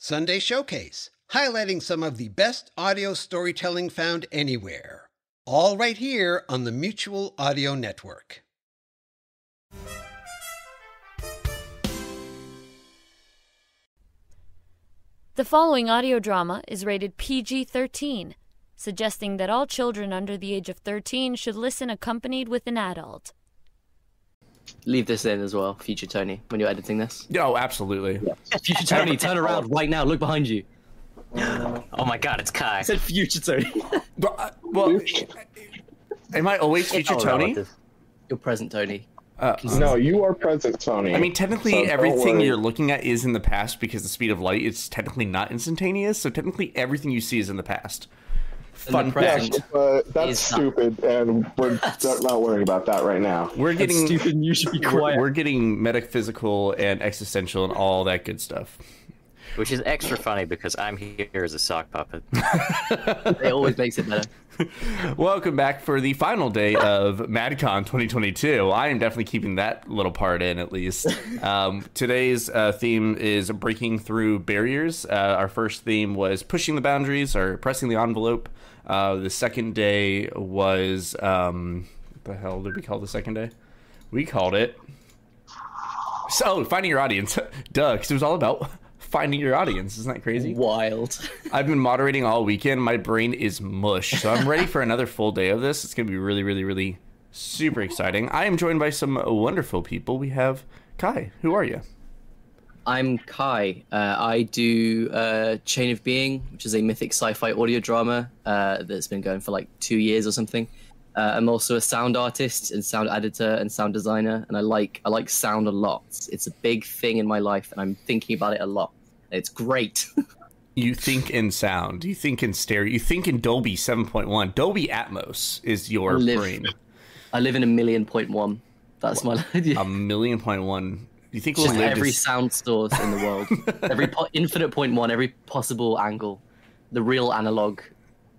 Sunday Showcase, highlighting some of the best audio storytelling found anywhere. All right here on the Mutual Audio Network. The following audio drama is rated PG 13, suggesting that all children under the age of 13 should listen accompanied with an adult. Leave this in as well, future Tony, when you're editing this. Oh, absolutely. Future Tony, turn around right now. Look behind you. Oh my god, it's Cei. I said future Tony. Well, uh, well, am I always future Oh, Tony? relative. you're present Tony. Uh, No, you are present, Tony. I mean, technically, So everything you're looking at is in the past because the speed of light is technically not instantaneous. So technically, everything you see is in the past. Fun the Yeah, fact: but that's is not- stupid, and we're not worrying about that right now. we're That's getting stupid. You should be we're, quiet. we're getting metaphysical and existential and all that good stuff. Which is extra funny because I'm here as a sock puppet. It always makes it better. Welcome back for the final day of MadCon 2022. I am definitely keeping that little part in at least. Um, today's uh, theme is breaking through barriers. Uh, our first theme was pushing the boundaries or pressing the envelope. Uh, the second day was um, what the hell did we call the second day? We called it. So finding your audience, duh, because it was all about finding your audience. Isn't that crazy? Wild. I've been moderating all weekend. My brain is mush. So I'm ready for another full day of this. It's going to be really, really, really super exciting. I am joined by some wonderful people. We have Cei. Who are you? I'm Cei. Uh, I do uh, Chain of Being, which is a mythic sci-fi audio drama uh, that's been going for like two years or something. Uh, I'm also a sound artist and sound editor and sound designer, and I like I like sound a lot. It's, a big thing in my life, and I'm thinking about it a lot. It's great. You think in sound. You think in stereo. You think in Dolby 7.1. Dolby Atmos is your Live. brain. I live in a million point one. That's my idea. A million point one. You think we'll just every to- sound source in the world, every po- infinite point one, every possible angle, the real analog.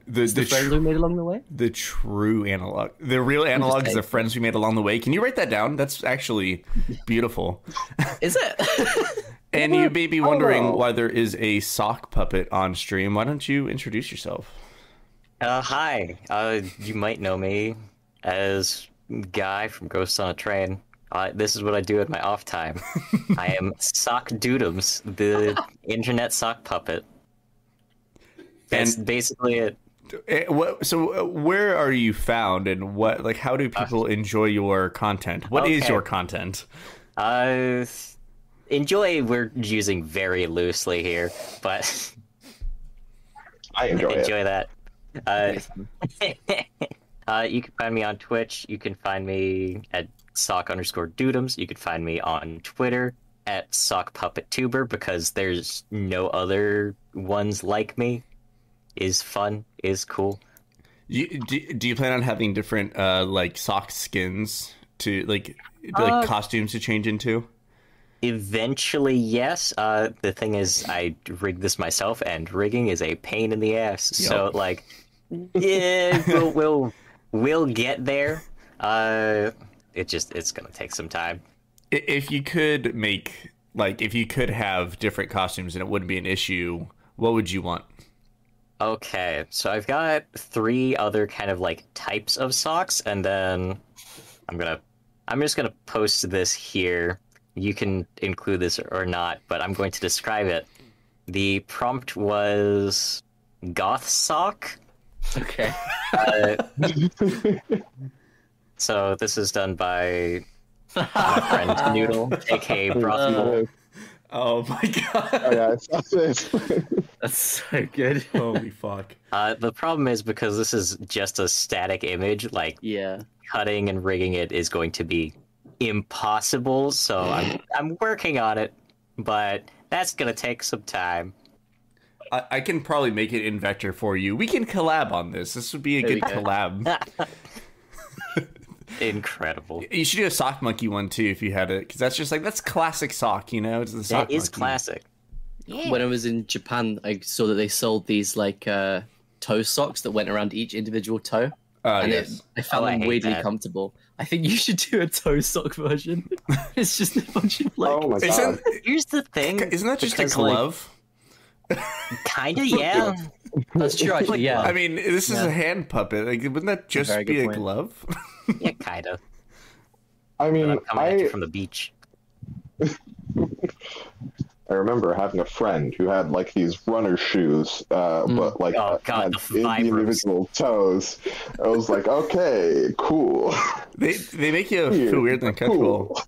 the, the, The friends tr- we made along the way. the true analog. The real analog is the friends we made along the way. Can you write that down? That's actually beautiful. Is it? And you may be wondering know. why there is a sock puppet on stream. Why don't you introduce yourself? Uh, hi. Uh, you might know me as Guy from Ghosts on a Train. Uh, this is what I do at my off time. I am Sock Dudums, the internet sock puppet. That's And- basically it. Eh, what, so, uh, where are you found, and what like how do people enjoy your content? What is Okay. your content? Uh, enjoy. We're using very loosely here, but I enjoy it. enjoy that. Uh, uh, you can find me on Twitch. You can find me at sock underscore dudums. You can find me on Twitter at sock puppet tuber because there's no other ones like me. Is fun. Is cool. You, do, do you plan on having different uh like sock skins to like like Uh, costumes to change into? Eventually, yes. Uh, the thing is, I rigged this myself, and rigging is a pain in the ass. So, like, yeah, we'll, we'll we'll get there. Uh, it just it's gonna take some time. If you could make like if you could have different costumes and it wouldn't be an issue, what would you want? Okay, so I've got three other kind of like types of socks, and then I'm gonna I'm just gonna post this here. You can include this or not, but I'm going to describe it. The prompt was goth sock. okay. Uh, so this is done by my friend Noodle, aka Brothel. Oh my god! Oh, yeah, it's, it's, That's so good. Holy fuck! Uh, the problem is because this is just a static image, like Yeah. cutting and rigging it is going to be impossible. So I'm I'm working on it, but that's gonna take some time. I, I can probably make it in vector for you. We can collab on this. This would be a There good collab. Incredible. You should do a sock monkey one too if you had it, because that's just like that's classic sock. You know, it's the sock That is monkey. classic. When I was in Japan, I saw that they sold these like uh, toe socks that went around each individual toe, Uh, and yes. it, I found Oh, I them weirdly that. comfortable. I think you should do a toe sock version. it's just a bunch of like. oh my god. Isn't Here's the thing. isn't that just a because, like, glove? Kinda, yeah. That's true, actually. Yeah. I mean, this is Yeah. a hand puppet. Like, wouldn't that just very be a point. glove? yeah, kinda. I mean, I'm coming at you from the beach. I remember having a friend who had like these runner shoes, uh, but like Oh, God, had the individual toes. I was like, okay, cool. they they make you Weird, feel weird and but uncomfortable. cool.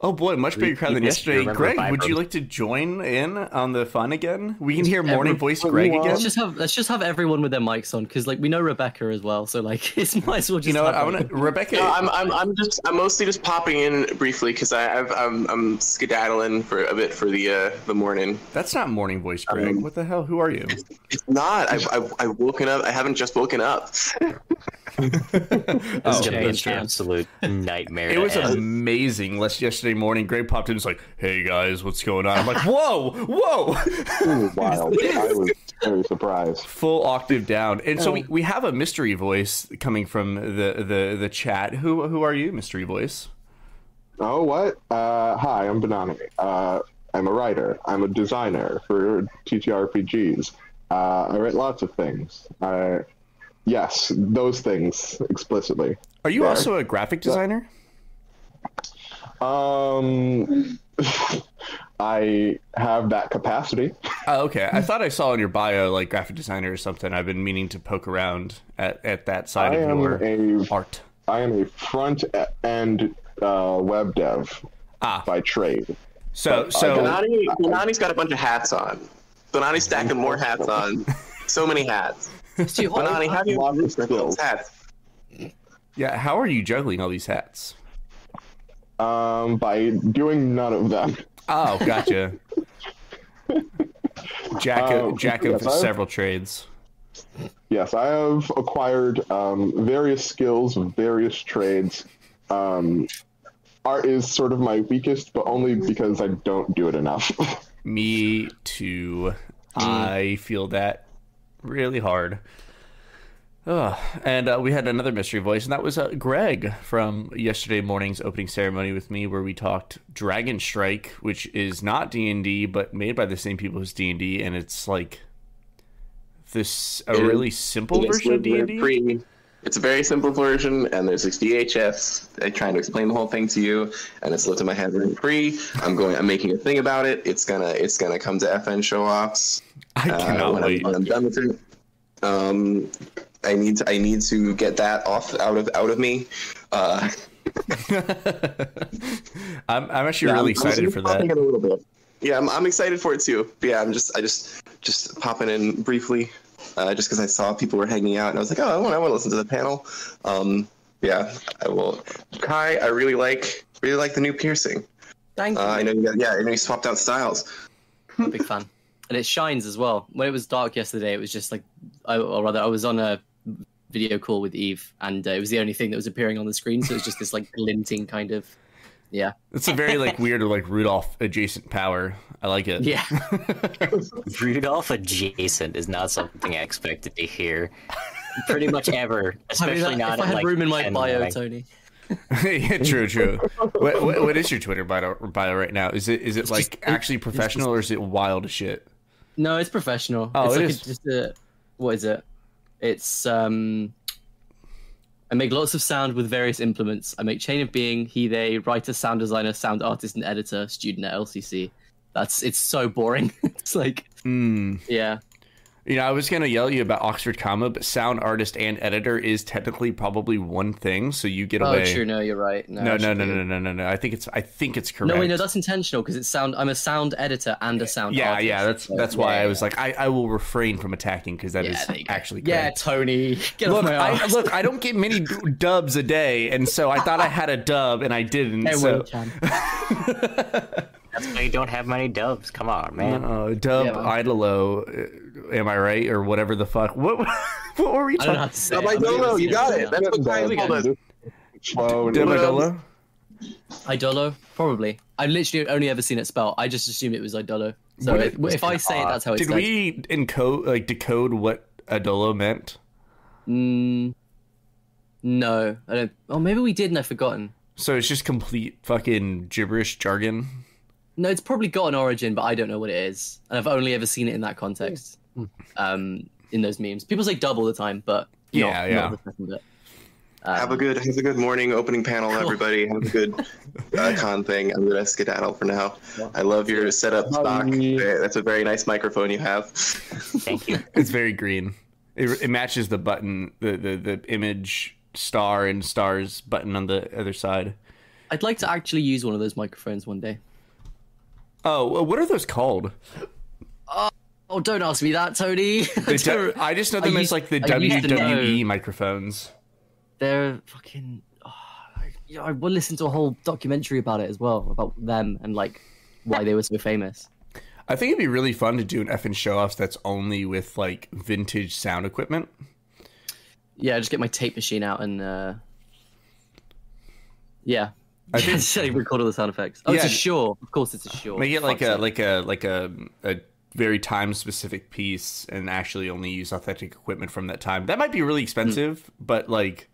Oh boy, much bigger crowd than yesterday. Greg, would you like to join in on the fun again? We can hear morning Every- voice Greg again. Let's just have let's just have everyone with their mics on because like we know Rebecca as well, so like it's might as well just. You know what? I want to Rebecca. No, I'm, I'm, I'm just, I'm mostly just popping in briefly because I've, I'm, I'm skedaddling for a bit for the, uh, the morning. That's not morning voice, Greg. Um, what the hell? Who are you? It's not. I've, I've, I've woken up. I haven't just woken up. This Oh, is gonna be that's an absolute nightmare. It was end. amazing. Last yesterday morning, Greg popped in. and was like, "Hey guys, what's going on?" I'm like, "Whoa, whoa!" It was wild. I was very surprised. Full octave down. And so we, we have a mystery voice coming from the the the chat. Who who are you, mystery voice? Oh, what? Uh, hi, I'm Banani. Uh, I'm a writer. I'm a designer for TTRPGs. Uh, I write lots of things. Uh, yes, those things explicitly. Are you There. also a graphic designer? Um, I have that capacity. Oh, okay. I thought I saw in your bio like graphic designer or something. I've been meaning to poke around at, at that side I of am your a art. I am a front end uh, web dev Ah, by trade. so so Bonani, Bonani's got a bunch of hats on. Bonani's stacking more hats on. So many hats. Bonani, how do you Lots of skills. hats? yeah. How are you juggling all these hats? Um, by doing none of them. Oh, gotcha. Jack of, Um, jack of yes, I've- several trades. Yes, I have acquired um, various skills of various trades. Um, art is sort of my weakest, but only because I don't do it enough. Me too. I feel that really hard. Ugh. And uh, we had another mystery voice, and that was uh, Greg from yesterday morning's opening ceremony with me, where we talked Dragon Strike, which is not D and D, but made by the same people as D and D, and it's like this a really simple version of D and D. It's a very simple version, and there's like VHS uh, trying to explain the whole thing to you, and it's lifted my head rent free. I'm going. I'm making a thing about it. It's gonna. It's gonna come to FN show offs. I uh, cannot when, I'm, wait. when I'm done with it. Um, I need to. I need to get that off out of out of me. Uh, I'm, I'm actually yeah, really I'm- I'm excited for that. in a little bit. Yeah, I'm, I'm excited for it too. But yeah, I'm just. I just just popping in briefly, uh, just because I saw people were hanging out, and I was like, oh, I want. I want to listen to the panel. Um, yeah, I will. Cei, I really like really like the new piercing. Thank you. Uh, I know you got. Yeah, I know you swapped out styles. I'm a big fan. And it shines as well. When it was dark yesterday, it was just like, I, or rather, I was on a video call with Eve, and uh, it was the only thing that was appearing on the screen. So it was just this like glinting kind of, yeah, It's a very like weird like Rudolph adjacent power. I like it. yeah. Rudolph adjacent is not something I expected to hear. Pretty much ever, I especially mean, not if I had like, room in my bio, morning. Tony. yeah, true, true. what, what, what is your Twitter bio, bio right now? Is it is it like just- actually it's professional or is it wild as shit? No, it's professional. Oh, it's it like is. A, just a what is it? It's um I make lots of sound with various implements. I make chain of being, he, they, writer, sound designer, sound artist, and editor, student at LCC. That's it's so boring. it's like Hmm. yeah. You know, I was gonna yell at you about Oxford comma, but sound artist and editor is technically probably one thing, so you get Oh, away. true. No, you're right. No, No, no, no, no, no, no, no. I think it's I think it's correct. No, wait, no, that's intentional because it's sound. I'm a sound editor and a sound. yeah, artist. yeah. That's So, that's why yeah, I was yeah. like, I, I will refrain from attacking because that is Yeah, go. actually Yeah. Tony, get Look, off my I, look, I don't get many dubs a day, and so I thought I had a dub, and I didn't. Hey, so, Chan. That's why you don't have many dubs. Come on, man. uh, dub Yeah, man. Idolo, uh, am I right, or whatever the fuck? What what were we I talking? how to say. No, it. but I I'm don't gonna know. see You got it. That's what Cei we told go. us. Dub Idolo? Idolo, probably. I've literally only ever seen it spelled. I just assumed it was Idolo. So What if, if- if I say it, that's how it's Did we encode like decode what Idolo meant? Mm, no, I don't. Oh, maybe we did, and I've forgotten. So it's just complete fucking gibberish jargon. No, it's probably got an origin, but I don't know what it is, and I've only ever seen it in that context. Um, in those memes, people say dub all the time, but Yeah, not, yeah. Not the second bit. Um, Have a good have a good morning opening panel, everybody. Have a good uh, con thing. I'm gonna skedaddle for now. I love your setup stock. That's a very nice microphone you have. Thank you. It's very green. It, it matches the button, the, the the image star and stars button on the other side. I'd like to actually use one of those microphones one day. Oh, what are those called? Oh, don't ask me that, Tony. Du- I just know I them as used- like the I WWE microphones. They're fucking. Oh, I, you know, I will listen to a whole documentary about it as well, about them and like why they were so famous. I think it'd be really fun to do an effing show off that's only with like vintage sound equipment. Yeah, just get my tape machine out and. uh Yeah. I I think- think record all the sound effects. Oh, it's a Yeah. Shure. Of course, it's a Shure. Make it like Fuck's a sake. like a like a a very time specific piece and actually only use authentic equipment from that time. That might be really hmm. expensive, but like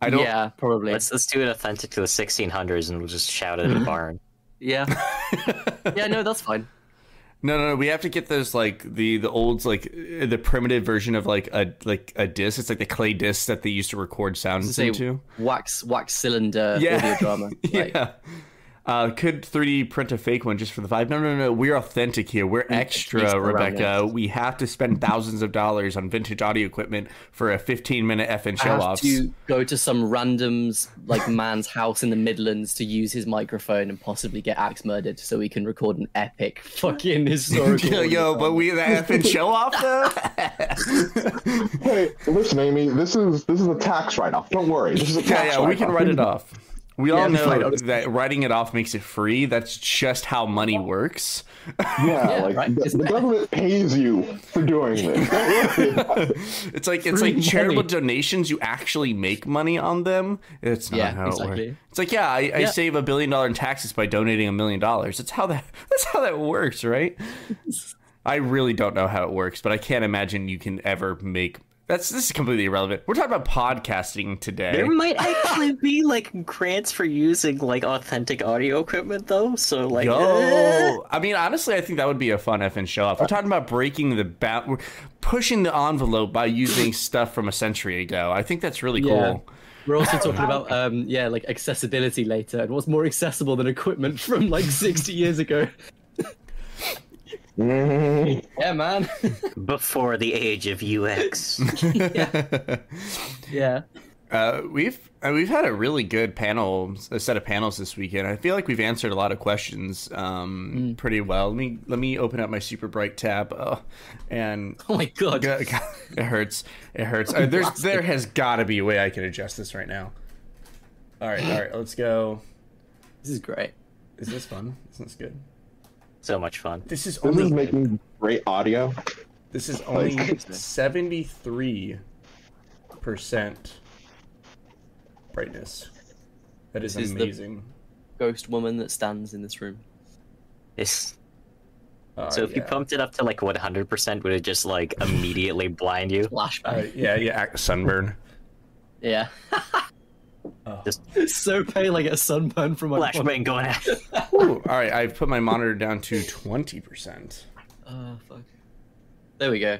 I don't Yeah, probably. Let's let's do it authentic to the 1600s, and we'll just shout it in the barn. Yeah. yeah, no, that's fine. No, no, no. We have to get those like the the old like the primitive version of like a like a disc. It's like the clay disc that they used to record sounds into. wax wax cylinder Yeah. audio drama. Like, yeah. Uh, could 3D print a fake one just for the vibe? No, no, no. We're authentic here. We're extra, extra around Rebecca. this. We have to spend thousands of dollars on vintage audio equipment for a 15 minute effing I show off. offs. to go to some random's like man's house in the Midlands to use his microphone and possibly get axe murdered so we can record an epic fucking historical. Yo, yo, but we the effing show off though. Hey, listen, Amy. This is this is a tax write-off. Don't worry. This is a yeah, tax yeah, we write-off. can write it off. We all Yeah, fine. know that writing it off makes it free. That's just how money works. Yeah, Yeah, like right. the, the government pays you for doing this. Don't worry it. It's like it's Free like charitable donations. You actually make money on them. It's not Yeah, how it works. It's like yeah, I, I save a billion dollar in taxes by donating a million dollars. That's how that that's how that works, right? I really don't know how it works, but I can't imagine you can ever make. That's this is completely irrelevant. We're talking about podcasting today. There might actually be like grants for using like authentic audio equipment, though. So like, eh. Yo, I mean, honestly, I think that would be a fun effing show off. We're talking about breaking the ba- we're pushing the envelope by using stuff from a century ago. I think that's really Yeah. cool. We're also talking about um yeah like accessibility later and what's more accessible than equipment from like 60 years ago. Mm, Yeah, man. before the age of UX. yeah. Uh, we've uh, we've had a really good panel, a set of panels this weekend. I feel like we've answered a lot of questions um, pretty well. Let me let me open up my super bright tab, uh, and Oh my god. it hurts. It hurts. Uh, there's there has got to be a way I can adjust this right now. All right, all right, let's go. This is great. Is this fun? Is this good? So much fun. This is this only is making great audio. This is only seventy-three percent brightness. That is, This is the- amazing. Ghost woman that stands in this room. It's, Uh, so if you pumped it up to like 100%, would it just like immediately blind you? Flashback. Uh, yeah, yeah, act- sunburn. Yeah. Just so pale I get a sunburn from my flashbang going out. Ooh, all right, I've put my monitor down to twenty percent. Oh fuck. There we go.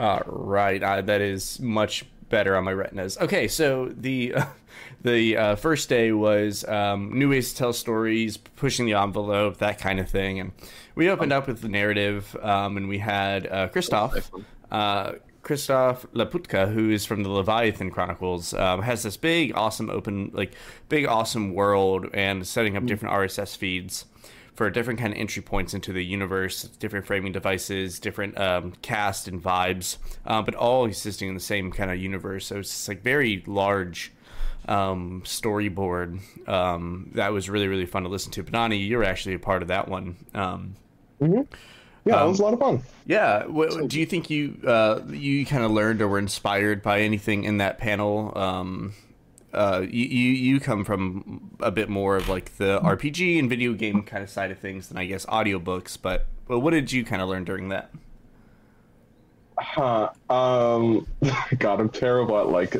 All right, uh, that is much better on my retinas. Okay, so the the uh, first day was um, new ways to tell stories, pushing the envelope, that kind of thing, and we opened up with the narrative, um, and we had uh, Christof. Uh, Christof Laputka, who is from the Leviathan Chronicles, um, has this big, awesome, open, like big, awesome world, and setting up different RSS feeds for different kind of entry points into the universe, different framing devices, different um, cast and vibes, uh, but all existing in the same kind of universe. So it's just like very large um, storyboard um, that was really really fun to listen to. Banani, you're actually a part of that one. Um, Yeah, it was a lot of fun. yeah, what, do you think you uh, you kind of learned or were inspired by anything in that panel? Um, uh, you, you you come from a bit more of like the RPG and video game kind of side of things than I guess audiobooks, but but what did you kind of learn during that? Huh. Um, God, I'm terrible at like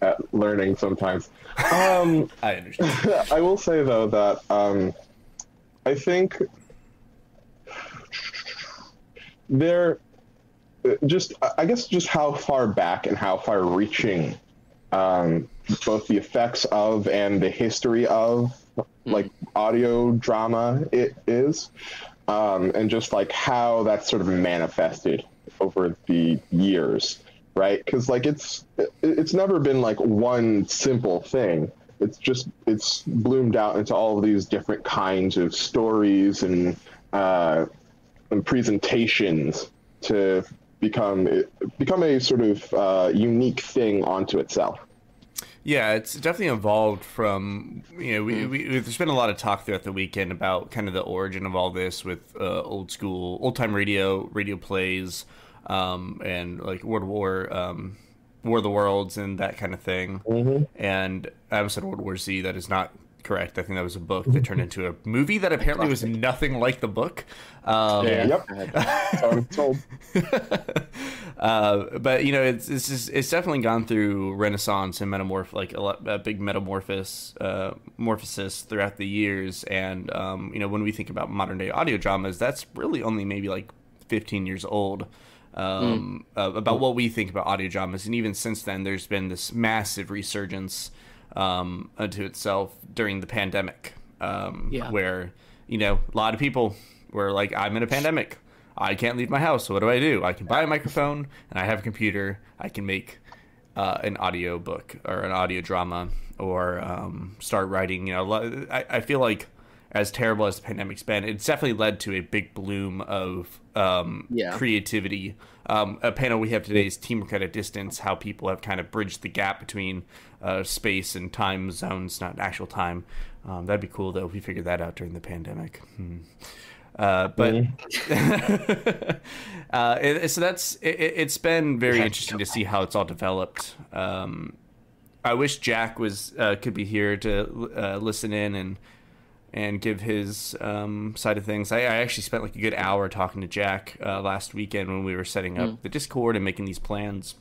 at learning sometimes. Um, I understand. I will say though that um, I think they're just, I guess, just how far back and how far reaching um, both the effects of and the history of like audio drama it is, um, and just like how that's sort of manifested over the years, right? Because like it's it's never been like one simple thing. It's just it's bloomed out into all of these different kinds of stories and uh, and presentations to become become a sort of uh, unique thing onto itself. Yeah, it's definitely evolved from you know we, we there's been a lot of talk throughout the weekend about kind of the origin of all this with uh, old school old time radio radio plays um, and like World War um, War of the Worlds and that kind of thing. Mm-hmm. And I almost said World War Z. That is not correct. I think that was a book that turned into a movie that apparently was nothing like the book. Um, Yep, that's what I'm told. uh, but you know, it's it's just, it's definitely gone through renaissance and metamorph like a, lot, a big metamorphosis uh, morphosis throughout the years. And um, you know, when we think about modern day audio dramas, that's really only maybe like 15 years old. Um, uh, about what we think about audio dramas, and even since then, there's been this massive resurgence um, unto itself during the pandemic, um, Yeah. where you know a lot of people were like, "I'm in a pandemic. I can't leave my house. So what do I do? I can buy a microphone and I have a computer. I can make uh, an audio book or an audio drama or um, start writing. You know, I, I feel like as terrible as the pandemic's been, it's definitely led to a big bloom of um, Yeah. creativity. Um, a panel we have today is teamwork at a distance. How people have kind of bridged the gap between uh, space and time zones, not actual time. Um, that'd be cool though if we figured that out during the pandemic. Hmm. Uh, but uh, it, so that's it, it's been very interesting to see how it's all developed. Um, I wish Jack was uh, could be here to uh, listen in and and give his um, side of things. I, I actually spent like a good hour talking to Jack uh, last weekend when we were setting up the Discord and making these plans.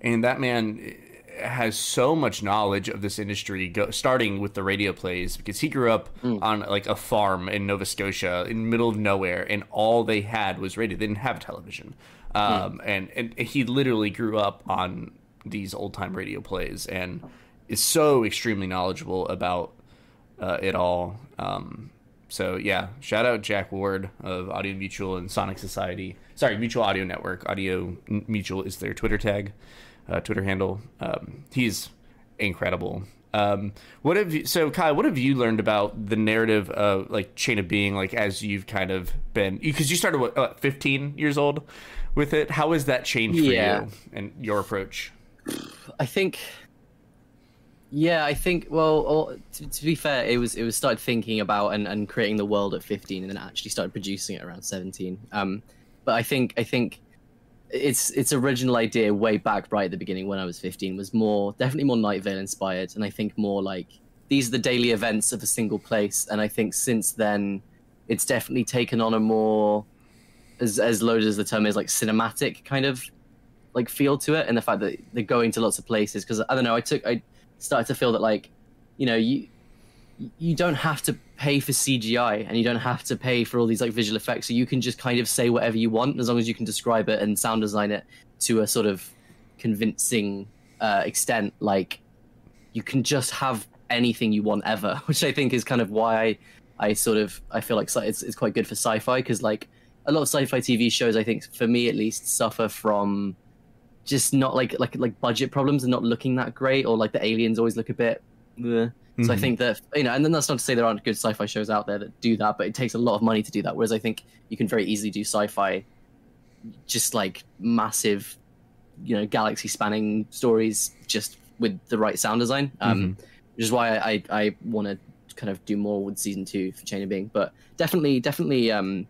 And that man has so much knowledge of this industry, go, starting with the radio plays, because he grew up on like a farm in Nova Scotia, in the middle of nowhere, and all they had was radio. They didn't have television, um, and and he literally grew up on these old time radio plays, and is so extremely knowledgeable about uh, it all. Um, so yeah, shout out Jack Ward of Audio Mutual and Sonic Society. Sorry, Mutual Audio Network. Audio Mutual is their Twitter tag, uh, Twitter handle. Um, he's incredible. Um, what have you, so Cei? What have you learned about the narrative of like Chain of Being? Like as you've kind of been because you started what, uh, 15 years old with it. How has that changed for Yeah. you and your approach? I think. Yeah, I think. Well, to, to be fair, it was it was started thinking about and, and creating the world at 15, and then actually started producing it around 17. Um, but I think I think its its original idea way back right at the beginning when I was 15 was more definitely more Night Vale inspired, and I think more like these are the daily events of a single place. And I think since then, it's definitely taken on a more as as loaded as the term is like cinematic kind of like feel to it and the fact that they're going to lots of places because i don't know i took i started to feel that like you know you you don't have to pay for cgi and you don't have to pay for all these like visual effects. So you can just kind of say whatever you want as long as you can describe it and sound design it to a sort of convincing uh, extent. Like you can just have anything you want ever which i think is kind of why i, I sort of i feel like it's, it's quite good for sci-fi because like a lot of sci-fi tv shows i think for me at least suffer from just not like like like budget problems and not looking that great or like the aliens always look a bit bleh. so i Mhm. think that you know and then that's not to say there aren't good sci-fi shows out there that do that but it takes a lot of money to do that whereas i think you can very easily do sci-fi just like massive you know galaxy spanning stories just with the right sound design um which is why i i, I want to kind of do more with season two for chain of being but definitely definitely um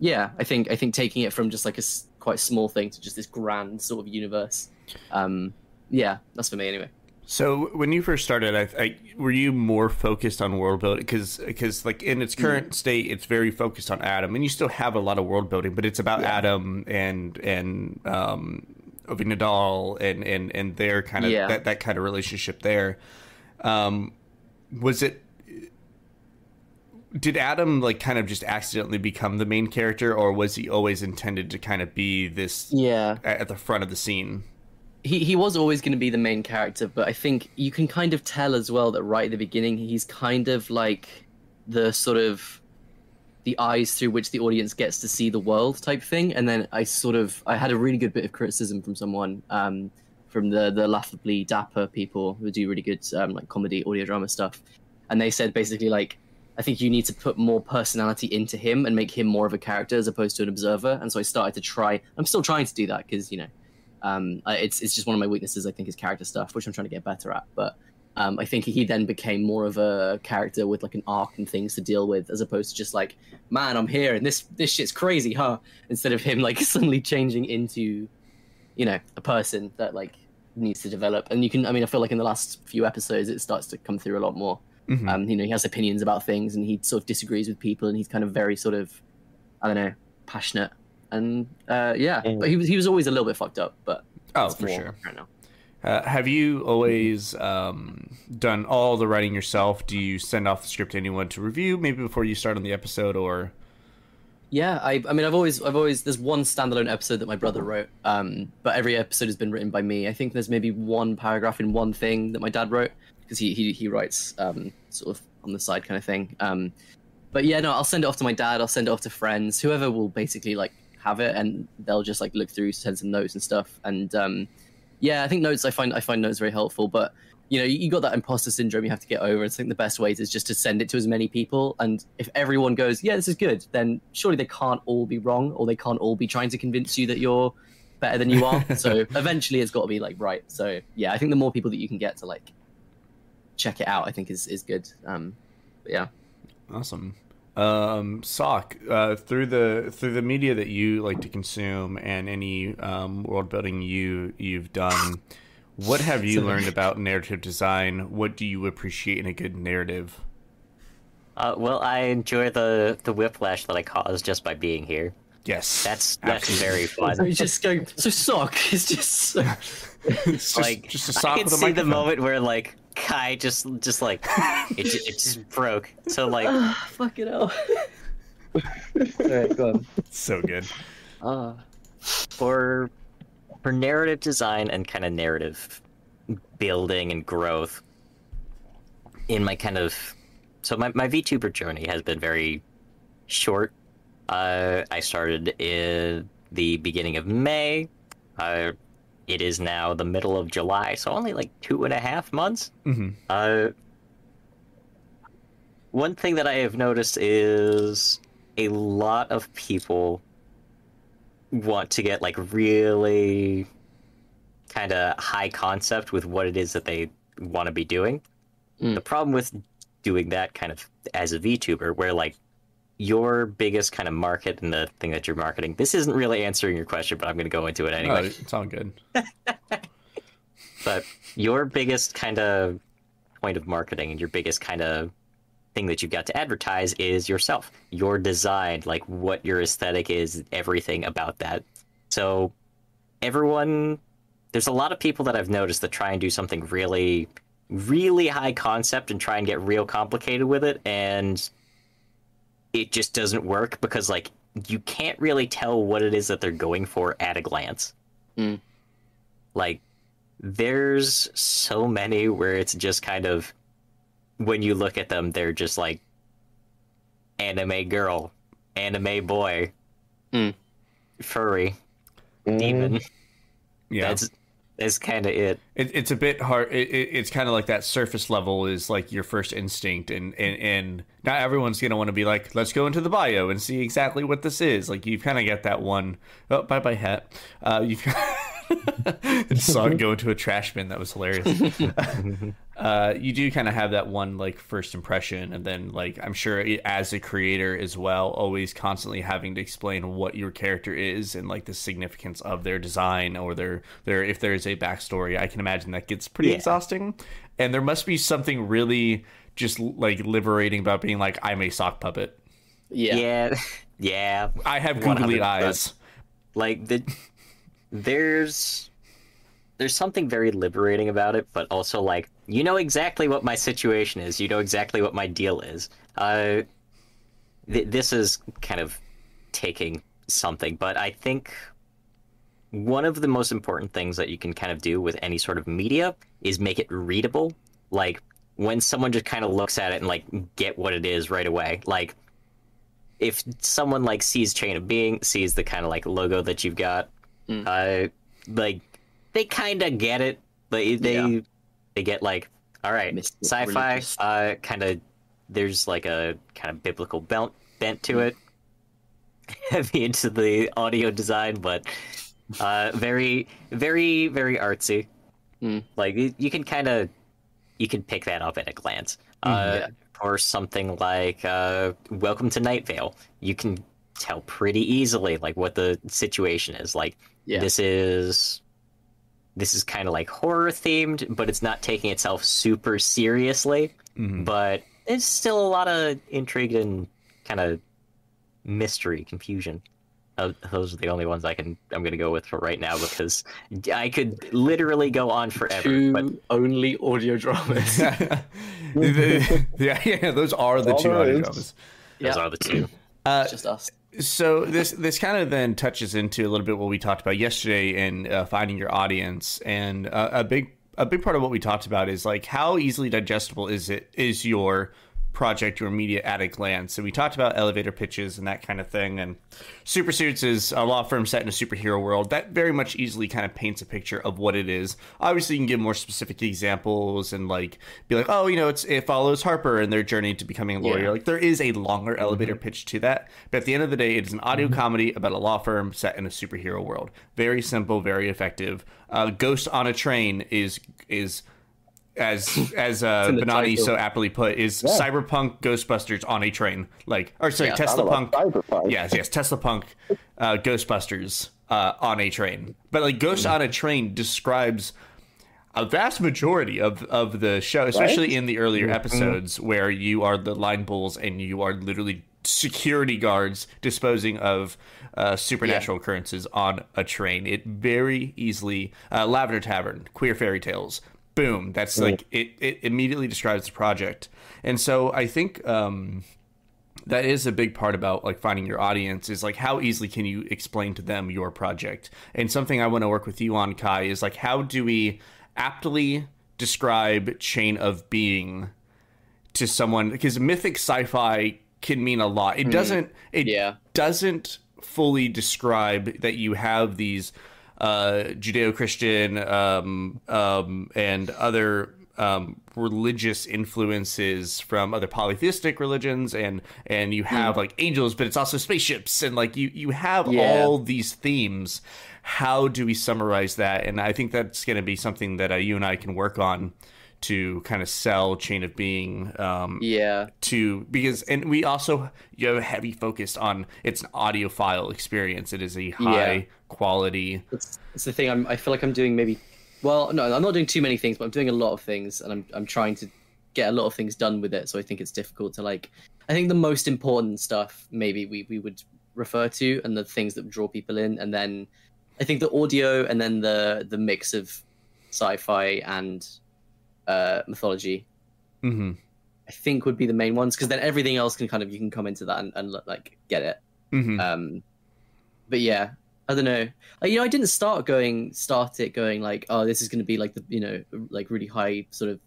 yeah i think i think taking it from just like a quite small thing to just this grand sort of universe. Um yeah that's for me anyway. So when you first started, I, I were you more focused on world building? Because because like in its current state, it's very focused on Adam, and you still have a lot of world building, but it's about Adam and and um, Ovi Nadal and and and their kind of Yeah. that that kind of relationship there. Um, was it did Adam like kind of just accidentally become the main character, or was he always intended to kind of be this Yeah. at the front of the scene? he he was always going to be the main character, but I think you can kind of tell as well that right at the beginning he's kind of like the sort of the eyes through which the audience gets to see the world type thing. And then I sort of I had a really good bit of criticism from someone um, from the the laughably dapper people who do really good um, like comedy audio drama stuff, and they said basically like. I think you need to put more personality into him and make him more of a character as opposed to an observer. And so I started to try. I'm still trying to do that because you know um, it's it's just one of my weaknesses. I think is character stuff, which I'm trying to get better at. But um, I think he then became more of a character with like an arc and things to deal with, as opposed to just like, man, I'm here and this this shit's crazy, huh? Instead of him like suddenly changing into, you know, a person that like needs to develop. And you can, I mean, I feel like in the last few episodes, it starts to come through a lot more. Mhm. Um, you know, he has opinions about things and he sort of disagrees with people, and he's kind of very sort of, I don't know, passionate. And uh, yeah, Yeah. but he was he was always a little bit fucked up, but Oh, for sure. right now. Uh, have you always um, done all the writing yourself? Do you send off the script to anyone to review, maybe before you start on the episode, or? Yeah, I, I mean, I've always, I've always, there's one standalone episode that my brother wrote, um, but every episode has been written by me. I think there's maybe one paragraph in one thing that my dad wrote because he, he, he writes um, sort of on the side kind of thing. Um, but yeah, no, I'll send it off to my dad. I'll send it off to friends, whoever will basically like have it, and they'll just like look through, send some notes and stuff. And um, yeah, I think notes, I find, I find notes very helpful. But you know, you, you got that imposter syndrome you have to get over. I think the best way is just to send it to as many people. And if everyone goes, yeah, this is good, then surely they can't all be wrong or they can't all be trying to convince you that you're better than you are. so eventually it's got to be like right. So yeah, I think the more people that you can get to like check it out, I think is, is good. Um, yeah. Awesome. Um, Sock, uh, through the through the media that you like to consume and any um, world building you you've done, what have you learned about narrative design? What do you appreciate in a good narrative? Uh, well, I enjoy the the whiplash that I caused just by being here. Yes, That's that's Absolutely. very So fun. you just go, so sock is just so, it's just, like just a I sock can with a see the moment where like Cei just just like it, ju- it just broke. So like fuck it out. Alright, go on. So good. Ah. for for narrative design and kind of narrative building and growth in my kind of so my, my VTuber journey has been very short. Uh, I started in the beginning of May. Uh, it is now the middle of July, so only like two and a half months. hmm Uh, one thing that I have noticed is a lot of people want to get like really kind of high concept with what it is that they want to be doing. Mm. The problem with doing that kind of as a VTuber, where like your biggest kind of market and the thing that you're marketing, this isn't really answering your question, but I'm going to go into it Oh, anyway. it's all good. but your biggest kind of point of marketing and your biggest kind of thing that you've got to advertise is yourself your design like what your aesthetic is everything about that. So everyone there's a lot of people that i've noticed that try and do something really really high concept and try and get real complicated with it and it just doesn't work because like you can't really tell what it is that they're going for at a glance Mm. like there's so many where it's just kind of when you look at them they're just like anime girl anime boy Mm. furry Mm, demon Yeah, that's that's kind of it it, it's a bit hard. It, it, it's kind of like that surface level is like your first instinct, and and and not everyone's gonna want to be like, let's go into the bio and see exactly what this is. Like you've kind of get that one. Oh, bye bye hat. Uh, you saw it go into a trash bin. That was hilarious. uh, you do kind of have that one like first impression, and then like I'm sure as a creator as well, always constantly having to explain what your character is and like the significance of their design or their their if there is a backstory. I can imagine that gets pretty Yeah. exhausting, and there must be something really just like liberating about being like I'm a sock puppet. Yeah. yeah yeah I have googly eyes. like the there's there's something very liberating about it but also like you know exactly what my situation is you know exactly what my deal is uh th- this is kind of taking something, but I think one of the most important things that you can kind of do with any sort of media is make it readable. Like when someone just kind of looks at it and like get what it is right away. Like if someone like sees Chain of Being, sees the kind of like logo that you've got, Mm. uh, like they kind of get it. They they Yeah. they get like, all right, sci-fi, religious. uh, kind of. There's like a kind of biblical bent bent to it. Heavy into the audio design, but uh, very, very, very artsy. Mm. Like you, you can kind of, you can pick that up at a glance. Uh, yeah. Or something like uh, "Welcome to Night Vale." You can tell pretty easily like what the situation is. Like Yeah. this is, this is kind of like horror themed, but it's not taking itself super seriously. Mhm. But it's still a lot of intrigue and kind of mystery, confusion. Uh, those are the only ones I can. I'm gonna go with for right now because I could literally go on forever. Two But only audio dramas. Yeah, yeah, those are the All two audio dramas. those are the two. Uh, just us. So this this kind of then touches into a little bit what we talked about yesterday in uh, finding your audience, and uh, a big a big part of what we talked about is like how easily digestible is it is your project, your media at a glance. So we talked about elevator pitches and that kind of thing, and Super Suits is a law firm set in a superhero world that very much easily kind of paints a picture of what it is. Obviously, you can give more specific examples and like be like, oh, you know, it's it follows Harper and their journey to becoming a lawyer. Yeah. Like there is a longer elevator pitch to that, but at the end of the day, it is an audio comedy about a law firm set in a superhero world. Very simple, very effective. Uh, Ghost on a train is is as as uh, Benani so aptly put is Cyberpunk Ghostbusters on a train. Like or sorry, Yeah. Tesla Punk. cyberpunk. Yes, yes, Tesla Punk, uh, Ghostbusters uh, on a train. But like Ghost on a train describes a vast majority of of the show, especially in the earlier episodes where you are the line bulls and you are literally security guards disposing of uh, supernatural occurrences on a train. It very easily uh, Lavender Tavern, Queer Fairy Tales. Boom. That's like it. It immediately describes the project, and so I think um, that is a big part about like finding your audience is like how easily can you explain to them your project and something i want to work with you on kai is like how do we aptly describe chain of being to someone because mythic sci-fi can mean a lot it doesn't it Yeah. doesn't fully describe that you have these judeo-christian um, um, and other um, religious influences from other polytheistic religions and and you have like angels but it's also spaceships and like you you have Yeah. all these themes how do we summarize that and i think that's going to be something that uh, you and i can work on to kind of sell chain of being um, Yeah. to because and we also you have a heavy focus on it's an audiophile experience it is a high Yeah. Quality It's, it's the thing. I'm, I feel like I'm doing maybe. Well, no, I'm not doing too many things, but I'm doing a lot of things, and I'm I'm trying to get a lot of things done with it. So I think it's difficult to like. I think the most important stuff maybe we we would refer to, and the things that draw people in, and then I think the audio, and then the the mix of sci-fi and uh, mythology. hmm I think would be the main ones because then everything else can kind of you can come into that and, and like get it. hmm Um, but yeah, I don't know. Like, you know, I didn't start going, start it going like, oh, this is going to be like the, you know, like really high sort of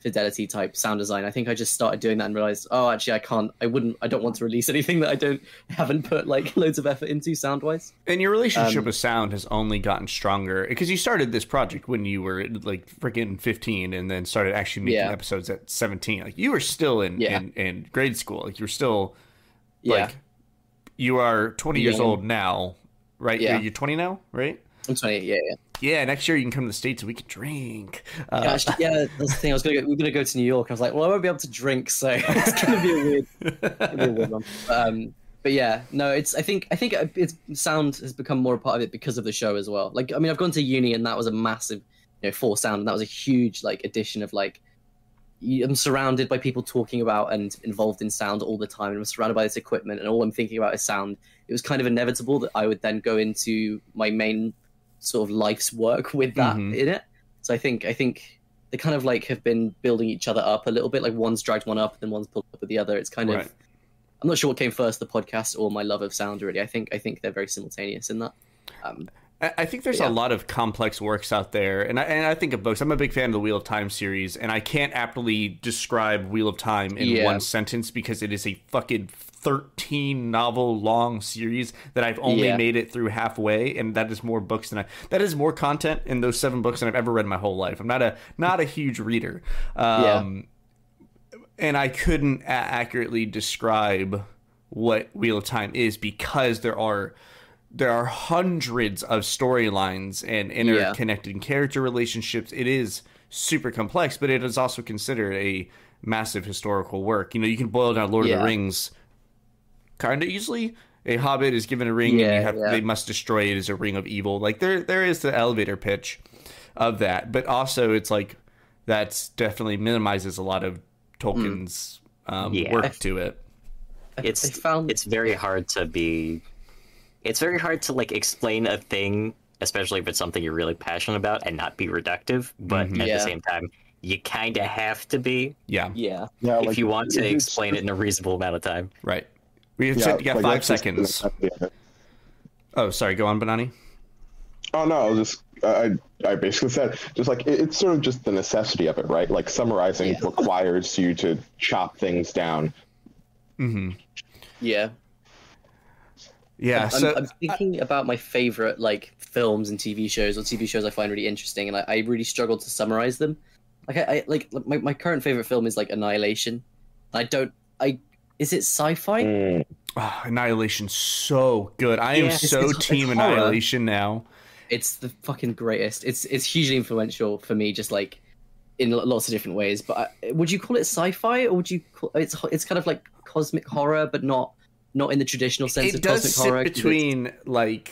fidelity type sound design. I think I just started doing that and realized, oh, actually, I can't, I wouldn't, I don't want to release anything that I don't haven't put like loads of effort into sound wise. And your relationship Um, with sound has only gotten stronger because you started this project when you were like freaking 15 and then started actually making Yeah. episodes at 17. Like you were still in, Yeah. in, in grade school. Like you were still Yeah, like, you are 20 years old now, right? Yeah. You're 20 now, right? I'm 20. Yeah, yeah. Yeah, next year you can come to the States and we can drink. Uh, Yeah, that's the thing. I was gonna go, we're gonna go to New York. I was like, well, I won't be able to drink, so it's gonna be a weird, be a weird one. But, um, but yeah, no, it's. I think I think it's sound has become more a part of it because of the show as well. Like, I mean, I've gone to uni and that was a massive, you know, for sound, and that was a huge like addition of like. I'm surrounded by people talking about and involved in sound all the time, and I'm surrounded by this equipment, and all I'm thinking about is sound. It was kind of inevitable that I would then go into my main sort of life's work with that Mhm. in it. So I think I think they kind of like have been building each other up a little bit. Like one's dragged one up, then one's pulled up with the other. It's kind Right. of I'm not sure what came first, the podcast or my love of sound. Really, I think I think they're very simultaneous in that. Um, I think there's Yeah. a lot of complex works out there, and I, and I think of books. I'm a big fan of the Wheel of Time series, and I can't aptly describe Wheel of Time in Yeah. one sentence because it is a fucking 13 novel long series that I've only Yeah. made it through halfway, and that is more books than I. That is more content in those seven books than I've ever read in my whole life. I'm not a not a huge reader, um, and I couldn't a- accurately describe what Wheel of Time is because there are there are hundreds of storylines and interconnected character relationships. It is super complex, but it is also considered a massive historical work. You know, you can boil down Lord of the Rings kind of easily. A hobbit is given a ring, and Yeah, you have yeah. they must destroy it as a ring of evil. Like there, there is the elevator pitch of that, but also it's like that's definitely minimizes a lot of Tolkien's um, Yeah. work to it. it's found it's very hard to be it's very hard to like explain a thing especially if it's something you're really passionate about and not be reductive but mm-hmm. at Yeah. the same time you kind of have to be Yeah, yeah, Yeah, if you want to explain it in a reasonable amount of time right. We have yeah, said you got like, five that's just seconds. necessity of it. Oh, sorry. Go on, Banani. Oh no, I was just I I basically said just like it, it's sort of just the necessity of it, right? Like summarizing Yeah. requires you to chop things down. Mm-hmm. yeah. Yeah. I'm, so I'm thinking about my favorite like films and TV shows or TV shows I find really interesting, and I, I really struggle to summarize them. Like I, I like my, my current favorite film is like Annihilation. I don't. I is it sci-fi? Mm. oh, Annihilation's so good. I am Yeah, it's- so it's- it's team horror. Annihilation now. It's the fucking greatest. It's it's hugely influential for me, just like in lots of different ways. But I, would you call it sci-fi, or would you? Call, it's it's kind of like cosmic horror, but not not in the traditional sense It of does cosmic sit horror. between like.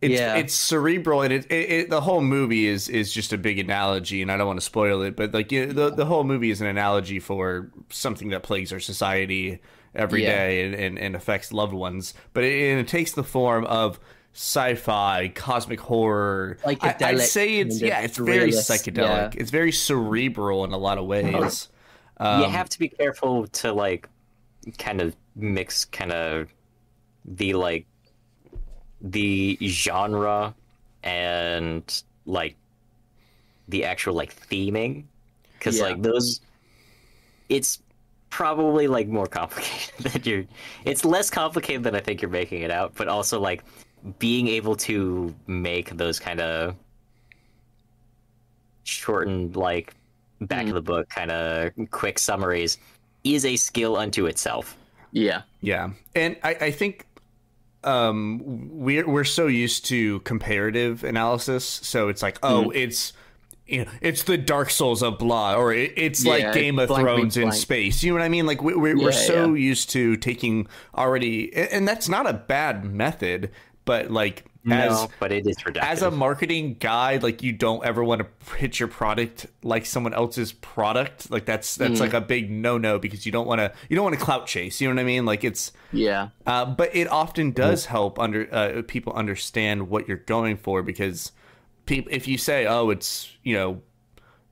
It's, Yeah. it's cerebral and it, it, it the whole movie is is just a big analogy and I don't want to spoil it but like you know, the the whole movie is an analogy for something that plagues our society every Yeah. day and, and, and affects loved ones but it, it takes the form of sci-fi cosmic horror I, I'd say it's yeah it's very psychedelic yeah. it's very cerebral in a lot of ways um, you have to be careful to like kind of mix kind of the like the genre and like the actual like theming because Yeah. like those it's probably like more complicated than you're it's less complicated than i think you're making it out but also like being able to make those kind of shortened like back hmm. of the book kind of quick summaries is a skill unto itself yeah, Yeah, and I, I think um, we're we're so used to comparative analysis, so it's like, oh, it's you know, it's the Dark Souls of blah, or it, it's Yeah, like Game of blank means Thrones in space. You know what I mean? Like we, we're we're so yeah. used to taking already, and and that's not a bad method, but like as no but it is reductive as a marketing guy, like you don't ever want to pitch your product like someone else's product. Like that's that's like a big no no because you don't want to you don't want to clout chase. You know what I mean? Like it's yeah, uh, but it often does help under uh, people understand what you're going for because people if you say oh it's you know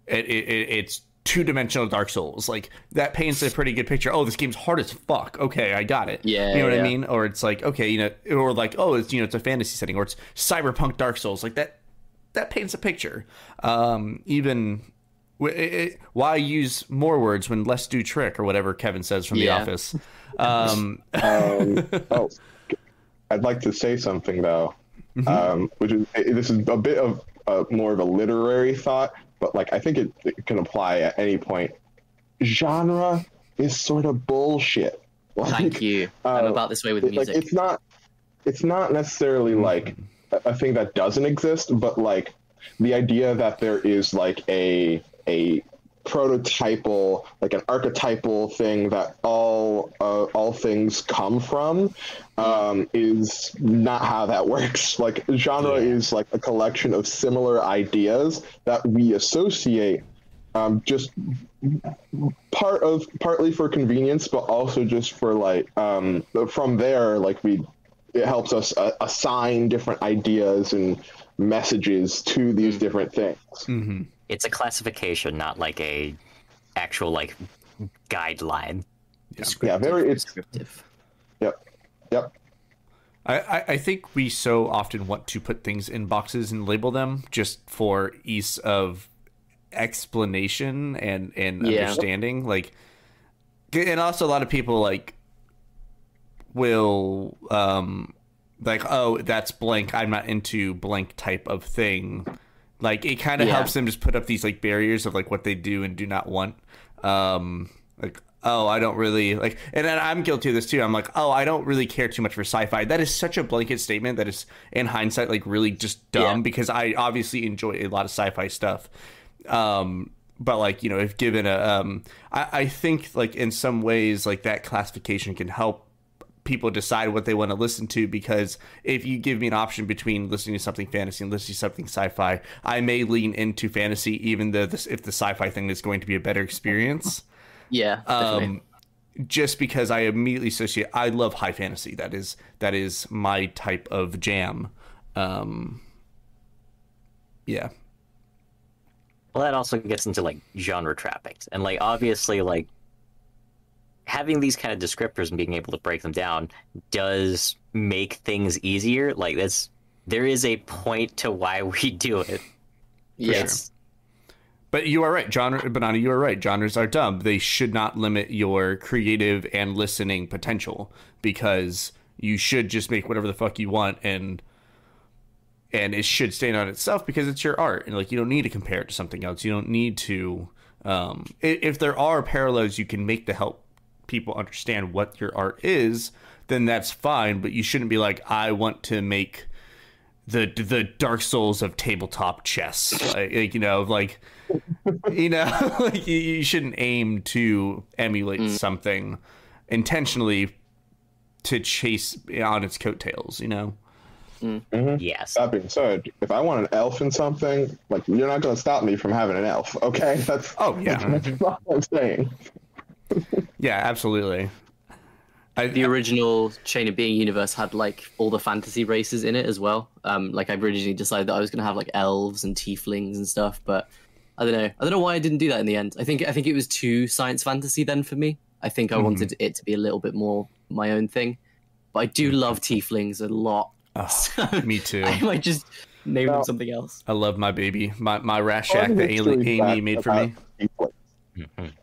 it, it- it's two dimensional Dark Souls like that paints a pretty good picture. Oh, this game's hard as fuck. Okay, I got it. Yeah, you know what I mean. Or it's like okay, you know, or like oh, it's you know it's a fantasy setting or it's cyberpunk Dark Souls like that. That paints a picture. Um, even it, it, why use more words when less do trick or whatever Kevin says from Yeah. The Office. Um, Um, oh, I'd like to say something though, um, which is this is a bit of uh, more of a literary thought, but like I think it, it can apply at any point. Genre is sort of bullshit. Like, thank you. I'm uh, about this way with it- like music. it's not it's not necessarily like a, a thing that doesn't exist but like the idea that there is like a a prototypal like an archetypal thing that all uh, all things come from um, is not how that works like genre is like a collection of similar ideas that we associate um, just part of partly for convenience, but also just for like um, from there, like we it helps us uh, assign different ideas and messages to these different things. mhm. It's a classification not like a actual like guideline Yeah, very. It's Descriptive. yep, yep. I, I, I think we so often want to put things in boxes and label them just for ease of explanation and and Yeah. understanding. Like, and also a lot of people like will um like oh that's blank. I'm not into blank type of thing. Like it kind of Yeah. helps them just put up these like barriers of like what they do and do not want. Um, like oh I don't really like, and then I'm guilty of this too. I'm like oh I don't really care too much for sci-fi. That is such a blanket statement that is in hindsight like really just dumb Yeah. because I obviously enjoy a lot of sci-fi stuff. Um, but like you know if given a um, I, I think like in some ways like that classification can help people decide what they want to listen to because if you give me an option between listening to something fantasy and listening to something sci-fi, I may lean into fantasy even though this if the sci-fi thing is going to be a better experience. Yeah. Um, just because I immediately associate I love high fantasy. That is that is my type of jam. Um, yeah. Well, that also gets into like genre trappings, and like obviously, like having these kind of descriptors and being able to break them down does make things easier. Like that's there is a point to why we do it. yeah. It's- But you are right, genre banana. You are right. Genres are dumb. They should not limit your creative and listening potential because you should just make whatever the fuck you want and and it should stand on itself because it's your art and like you don't need to compare it to something else. You don't need to. Um, if there are parallels you can make to help people understand what your art is, then that's fine. But you shouldn't be like, I want to make the the Dark Souls of tabletop chess. Like, like, you know, like you know, like you, you shouldn't aim to emulate mm. something intentionally to chase on its coattails. You know. Mm. Mm-hmm. yes. That being said, if I want an elf in something, like you're not going to stop me from having an elf. Okay, that's Oh yeah, that's all I'm saying. Yeah, absolutely. I, the original Chain of Being universe had like all the fantasy races in it as well. Um, like I originally decided that I was gonna have like elves and tieflings and stuff, but I don't know. I don't know why I didn't do that in the end. I think I think it was too science fantasy then for me. I think I wanted it to be a little bit more my own thing. But I do love tieflings a lot. So me too. I might just name Well- them something else. I love my baby, my my Rashak that history Amy made for me. tieflings.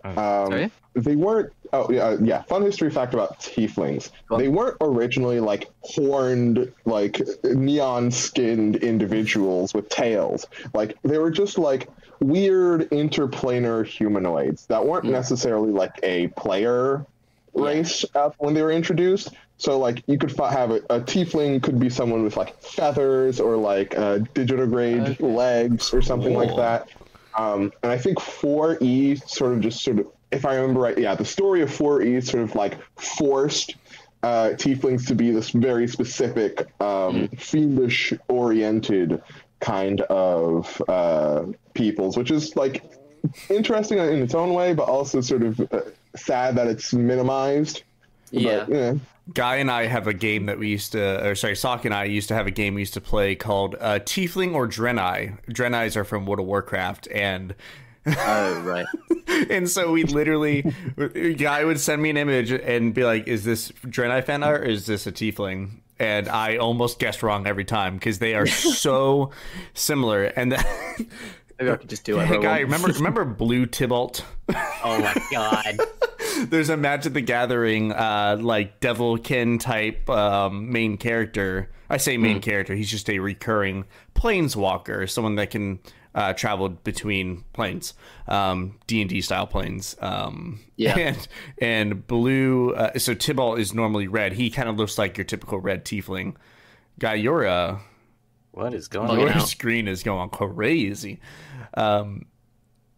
Um, they weren't. Oh yeah, uh, yeah. Fun history fact about tieflings: Go on. they weren't originally like horned, like neon-skinned individuals with tails. Like they were just like weird interplanar humanoids that weren't Hmm. necessarily like a player race uh, when they were introduced. So like you could fi- have a, a tiefling could be someone with like feathers or like uh, digitigrade legs or something like that. Um, and I think 4E sort of just sort of, if I remember right, yeah, the story of 4E sort of like forced uh, tieflings to be this very specific, um, fiendish oriented kind of uh, peoples, which is like interesting in its own way, but also sort of uh, sad that it's minimized. Yeah. But, yeah. Guy and I have a game that we used to, or sorry, Sock and I used to have a game we used to play called uh, Tiefling or Draenei. Draenei's are from World of Warcraft, and Oh right. and so we literally, Guy would send me an image and be like, "Is this Draenei fan art? Or is this a Tiefling?" And I almost guessed wrong every time because they are so similar. And then, Maybe I could just do whatever hey, Guy, remember remember Blue Tibalt? Oh my god. there's a Magic the Gathering uh like devilkin type um main character. I say main character, he's just a recurring planeswalker, someone that can uh travel between planes. Um D&D style planes. Um Yeah. and and blue uh, so Tibalt is normally red. He kind of looks like your typical red tiefling. Guy, your uh What is going your on? screen is going crazy. Um,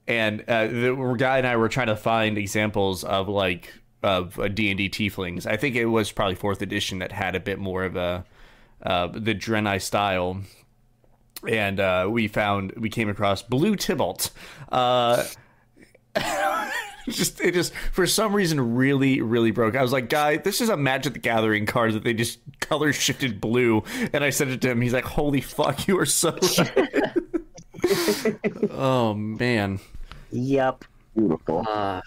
and uh, the guy and I were trying to find examples of like of D and D tieflings. I think it was probably fourth edition that had a bit more of a uh, the Draenei style. And uh, we found we came across Blue Tibalt. Uh, just it just for some reason really really broke. I was like, guy, this is a Magic the Gathering card that they just color shifted blue, and I sent it to him. He's like, holy fuck, you are so. oh man. Yep. Beautiful. Uh,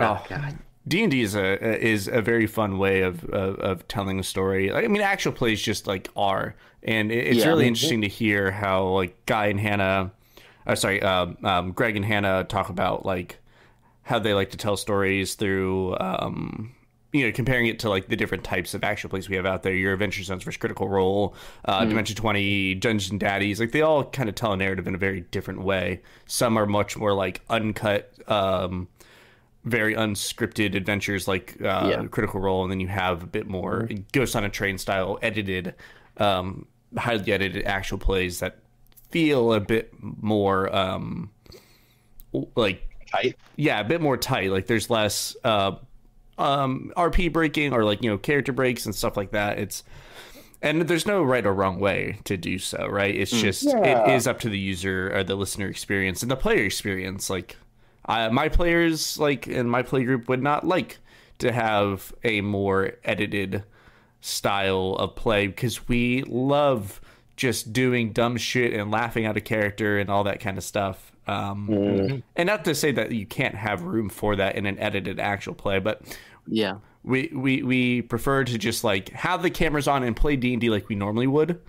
Oh. God. D and D is a is a very fun way of, of, of telling a story. I mean, actual plays just like are, and it- it's Yeah. really interesting to hear how like Guy and Hannah, uh, sorry, um, um, Greg and Hannah talk about like how they like to tell stories through, um, you know, comparing it to like the different types of actual plays we have out there. Your Adventure Zones versus Critical Role, uh, Dimension Twenty, Dungeon Daddies, like they all kind of tell a narrative in a very different way. Some are much more like uncut. Um, very unscripted adventures like uh, Yeah. Critical Role, and then you have a bit more Ghost on a Train style edited, um, highly edited actual plays that feel a bit more um, like Tight. yeah, a bit more tight. Like there's less uh, um, RP breaking or like you know character breaks and stuff like that. It's and there's no right or wrong way to do so, right? It's just Yeah. it is up to the user or the listener experience and the player experience. Like I, my players, like in my play group, would not like to have a more edited style of play because we love just doing dumb shit and laughing at a character and all that kind of stuff. Um, And not to say that you can't have room for that in an edited actual play, but Yeah. we we we prefer to just like have the cameras on and play D and D like we normally would,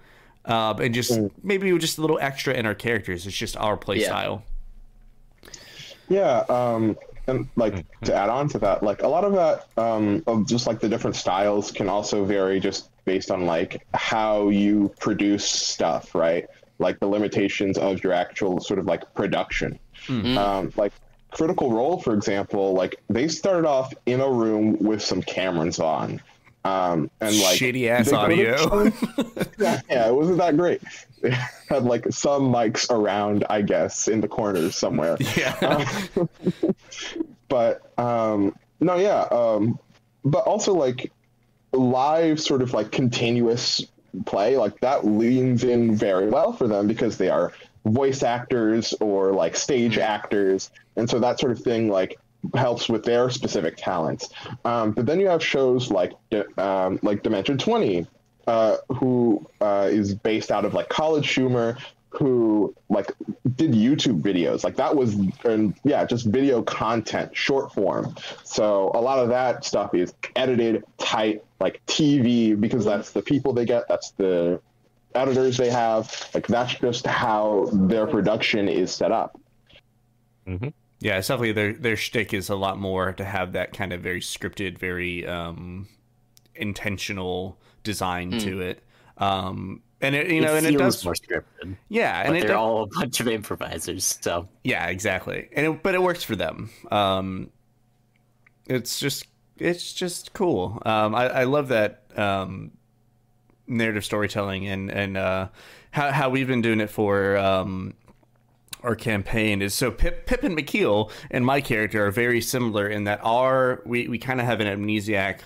uh, and just maybe just a little extra in our characters. It's just our play Yeah. style. Yeah, um, and like to add on to that, like a lot of that, um, of just like the different styles can also vary just based on like how you produce stuff, right? Like the limitations of your actual sort of like production. Um, like Critical Role, for example, like they started off in a room with some cameras on. Um, and like Shitty ass audio. yeah, yeah, it wasn't that great. They had like some mics around, I guess, in the corners somewhere. Yeah. but um no yeah um but also like live sort of like continuous play like that leans in very well for them because they are voice actors or like stage actors. And so that sort of thing like helps with their specific talents. Um, but then you have shows like um, like dimension 20 uh, who uh, is based out of like college humor who like did youtube videos. Like that was and yeah just video content short form. So a lot of that stuff is edited tight like tv because that's the people they get that's the editors they have. Like that's just how their production is set up. Yeah, it's definitely their their shtick is a lot more to have that kind of very scripted, very um, intentional design to it. Um, and it, you know, and it does, more scripted, yeah, and it they're does, all a bunch of improvisers. So yeah, exactly. And it, but it works for them. Um, it's just it's just cool. Um, I, I love that um, narrative storytelling and and uh, how how we've been doing it for um, our campaign is so Pip, Pip and McKeel and my character are very similar in that our we, we kind of have an amnesiac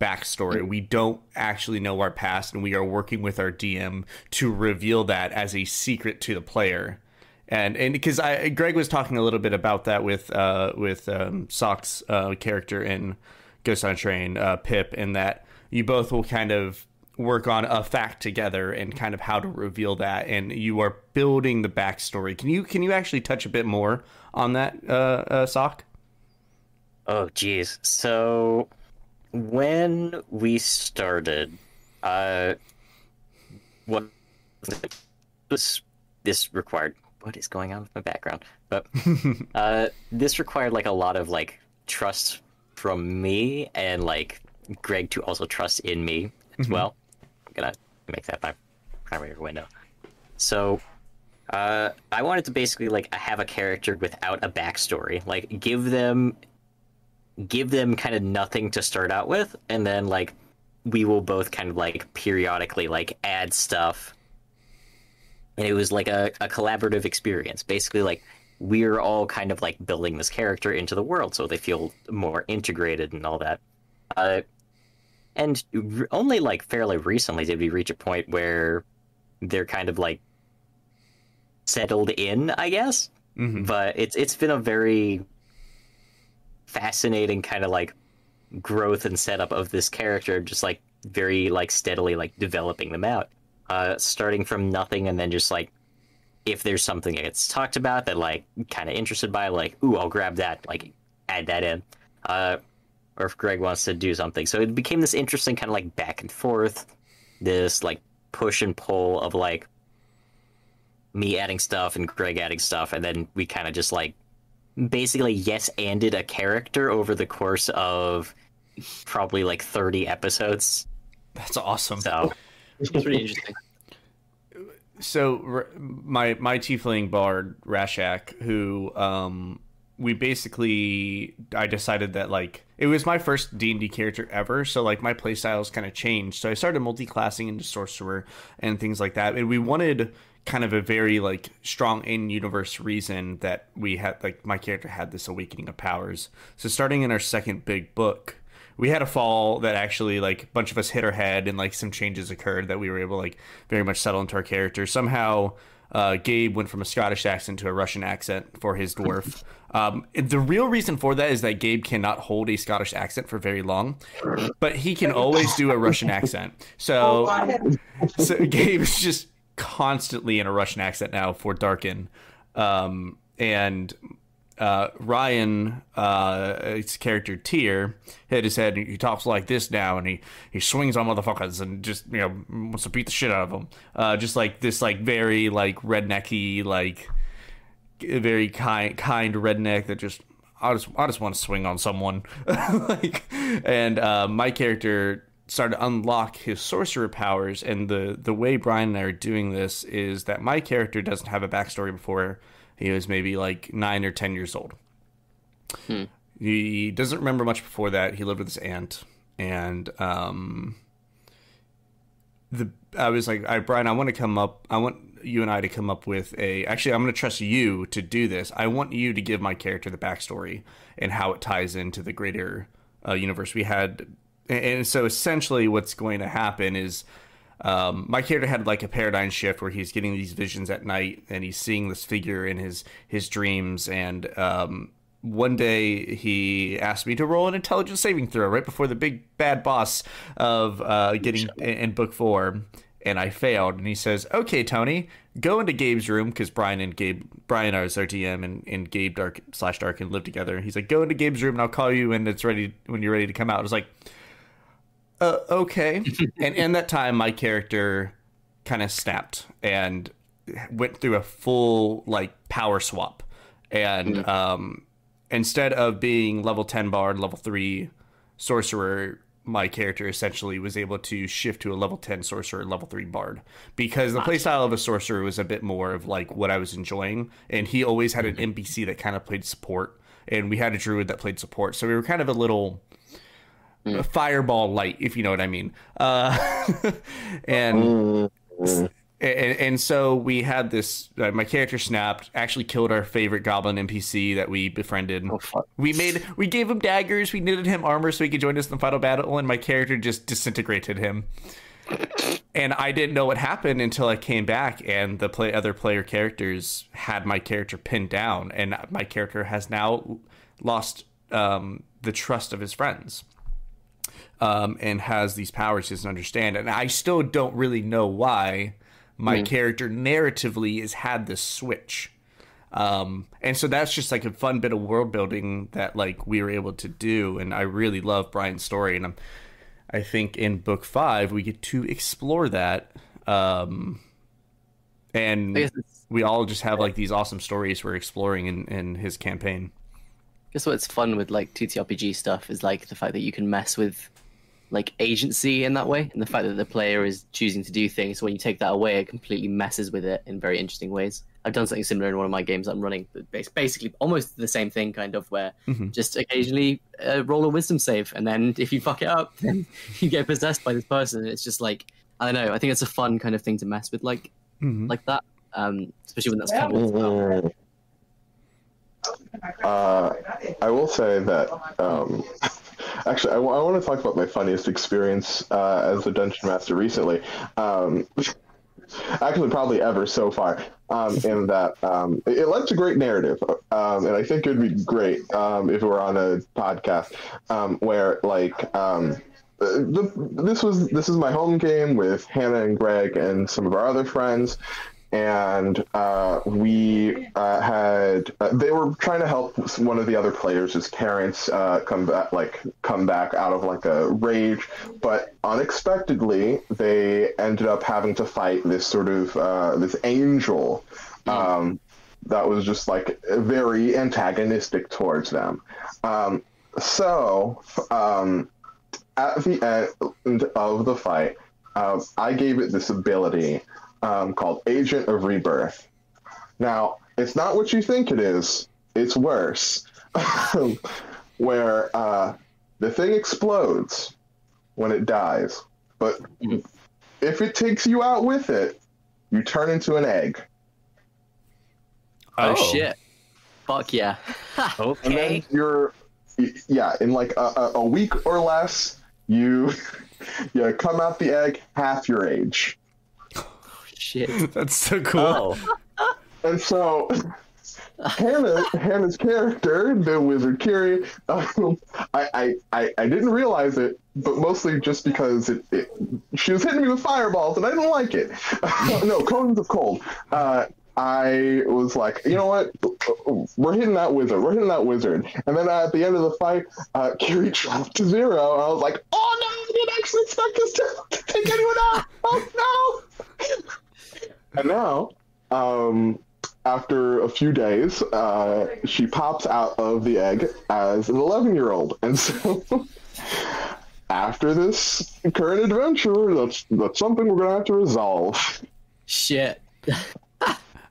backstory. We don't actually know our past, and we are working with our DM to reveal that as a secret to the player. And and because I Greg was talking a little bit about that with uh with um, Sock's uh, character in Ghost on a Train, uh, Pip, and that you both will kind of work on a fact together and kind of how to reveal that, and you are building the backstory. Can you can you actually touch a bit more on that, uh, uh Sock? Oh, geez. So when we started, uh, what this this required? What is going on with my background? But uh, this required like a lot of like trust from me and like Greg to also trust in me as well. I'm gonna make that my primary window. So uh, I wanted to basically like have a character without a backstory, like give them give them kind of nothing to start out with, and then like we will both kind of like periodically like add stuff. And it was like a, a collaborative experience. Basically, like we're all kind of like building this character into the world so they feel more integrated and all that. Uh, and r- only like fairly recently did we reach a point where they're kind of like settled in, I guess. Mhm. But it's it's been a very fascinating kind of like growth and setup of this character, just like very like steadily like developing them out. Uh, starting from nothing and then just like if there's something that gets talked about that like kind of interested by like ooh I'll grab that like add that in. Uh, or if Greg wants to do something. So it became this interesting kind of like back and forth, this like push and pull of like me adding stuff and Greg adding stuff, and then we kind of just like basically yes anded a character over the course of probably like 30 episodes. That's awesome. So It's really interesting. so my my tiefling bard Rashak, who um we basically I decided that like it was my first D and D character ever, so like my playstyles kind of changed. So I started multi-classing into sorcerer and things like that, and we wanted kind of a very like strong in universe reason that we had like my character had this awakening of powers. So starting in our second big book, we had a fall that actually like a bunch of us hit our head and like some changes occurred that we were able to like very much settle into our character. Somehow uh, gabe went from a scottish accent to a russian accent for his dwarf. Um, and the real reason for that is that gabe cannot hold a scottish accent for very long but he can always do a russian accent. So so gabe is just constantly in a russian accent now for darkin um, and uh, Ryan, uh, his character Tyr, hit his head and he talks like this now, and he, he swings on motherfuckers and just you know wants to beat the shit out of them. Uh, just like this, like very like rednecky, like very kind kind redneck that just I just I just want to swing on someone, like, and uh, my character started to unlock his sorcerer powers, and the the way Brian and I are doing this is that my character doesn't have a backstory before he was maybe like nine or ten years old. He doesn't remember much before that. He lived with his aunt, and um, the I was like, I Brian, I want to come up. I want you and I to come up with a. Actually, I'm going to trust you to do this. I want you to give my character the backstory and how it ties into the greater uh, universe. We had, and- so essentially, what's going to happen is. Um, my character had like a paradigm shift where he's getting these visions at night and he's seeing this figure in his his dreams. And um, one day he asked me to roll an intelligence saving throw right before the big bad boss of uh, getting in, book four. And I failed. And he says okay Tony go into Gabe's room because Brian and Gabe Brian are his RTM and, and Gabe Dark slash Dark and live together. He's like go into Gabe's room and I'll call you when it's ready when you're ready to come out. I was like uh, okay. and in that time, my character kind of snapped and went through a full like power swap. And um, instead of being level ten bard, level three sorcerer, my character essentially was able to shift to a level ten sorcerer, level three bard. Because the playstyle of a sorcerer was a bit more of like what I was enjoying, and he always had an NPC that kind of played support, and we had a druid that played support, so we were kind of a little a fireball light, if you know what I mean. Uh, and, and and so we had this. Uh, my character snapped. Actually killed our favorite goblin NPC that we befriended. we made we gave him daggers. We knitted him armor so he could join us in the final battle. And my character just disintegrated him. and I didn't know what happened until I came back, and the play other player characters had my character pinned down, and my character has now lost um, the trust of his friends um, and has these powers he doesn't understand. And I still don't really know why my character narratively has had this switch. Um, and so that's just like a fun bit of world building that like we were able to do. And I really love Brian's story. And I'm, I think in book five, we get to explore that. Um, and I guess it's- we all just have like these awesome stories we're exploring in, in his campaign. Guess what's fun with like TTRPG stuff is like the fact that you can mess with like agency in that way, and the fact that the player is choosing to do things. So when you take that away, it completely messes with it in very interesting ways. I've done something similar in one of my games I'm running, but basically almost the same thing, kind of, where just occasionally uh, roll a wisdom save, and then if you fuck it up, then you get possessed by this person. It's just like I don't know. I think it's a fun kind of thing to mess with, like like that, um, especially when that's kind of Uh, I will say that. Um, actually, I, want to talk about my funniest experience uh, as a dungeon master recently. Um, actually, probably ever so far. Um, in that um, it, it led to great narrative, um, and I think it would be great um, if it were on a podcast um, where like. Um, the, this was this is my home game with Hannah and Greg and some of our other friends, and uh, we uh, had uh, they were trying to help one of the other players' his parents uh, come back, like come back out of like a rage, but unexpectedly they ended up having to fight this sort of uh, this angel. Um, that was just like very antagonistic towards them. Um, so, um, at the end of the fight, um, I gave it this ability um, called Agent of Rebirth. Now, it's not what you think it is, it's worse. Where uh, the thing explodes when it dies, but if it takes you out with it, you turn into an egg. Oh, Oh. shit. Fuck yeah. okay. And then you're, yeah, in like a, a, a week or less, you, you come out the egg half your age. Shit. That's so cool. Oh, And so Hannah, Hannah's character, the wizard Kiri, um, I, I, I, I didn't realize it, but mostly just because it, it, she was hitting me with fireballs and I didn't like it. no, cones of cold. Uh, I was like, you know what? We're hitting that wizard. We're hitting that wizard. And then at the end of the fight, uh, Kiri dropped to zero. And I was like, oh no, I didn't actually expect this to, to take anyone out. Oh no. And now, um, after a few days, uh, she pops out of the egg as an 11 year old. And so, after this current adventure, that's, that's something we're going to have to resolve. Shit.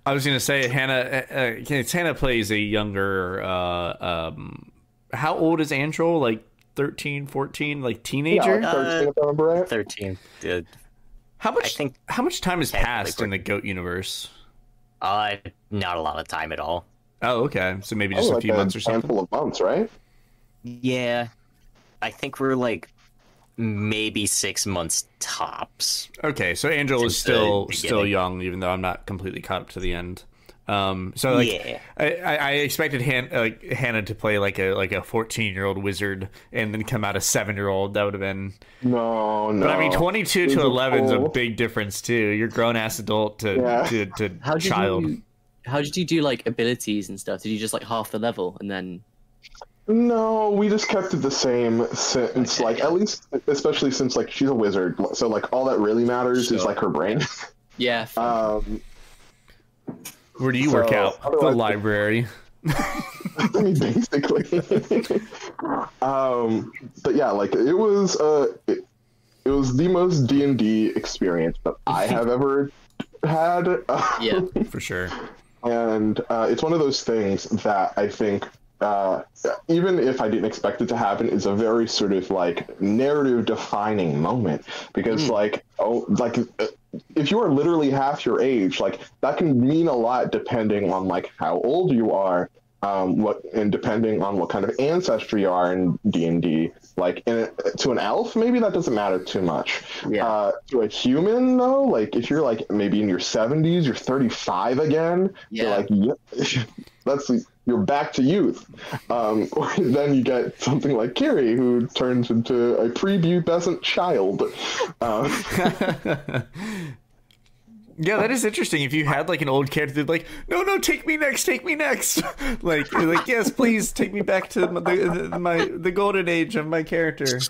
I was gonna say Hannah. Uh, uh, Hannah plays a younger. Uh, um, how old is Angel? Like 13, 14, like Yeah, teenager. like 13, if I remember right. 13. Uh, how much? I think how much time has technically passed in the Goat universe? uh, not a lot of time at all. Oh, okay. So maybe just Oh, a like few months or something. handful of months, right? Yeah. I think we're like maybe six months tops. Okay, so Angel is still still young, even though I'm not completely caught up to the end. Um, so like, Yeah. I, I I expected Han, uh, Hannah to play like a like a 14 year old wizard and then come out a seven year old. That would have been. No, no. But I mean, 22 to 11 is a big difference too. You're grown ass adult to Yeah. to, to How child. you how did you do like abilities and stuff? Did you just like half the level and then No, we just kept it the same since, Okay. like, at least, especially since, like, she's a wizard. So, like, all that really matters is, like, her brain. Yeah. Um, Where do you work out? The otherwise- library. I mean, basically. um, but yeah, like it was, uh, it, it was the most D and D experience that I have ever had. Yeah. For sure. and uh, it's one of those things that I think, uh, even if I didn't expect it to happen, is a very sort of like narrative defining moment because, like, oh, like. If you are literally half your age, like that can mean a lot depending on like how old you are, um, what and depending on what kind of ancestry you are in D and D. Like in a, to an elf, maybe that doesn't matter too much. Yeah. Uh, to a human, though, like if you're like maybe in your seventies, you're thirty five again. Yeah. You're like, yeah, that's you're back to youth. Um, or then you get something like Kiri, who turns into a prepubescent child. Um, Yeah, that is interesting. If you had like an old character, like, no, no, take me next, take me next. like, like, yes, please take me back to my, the, my the golden age of my character.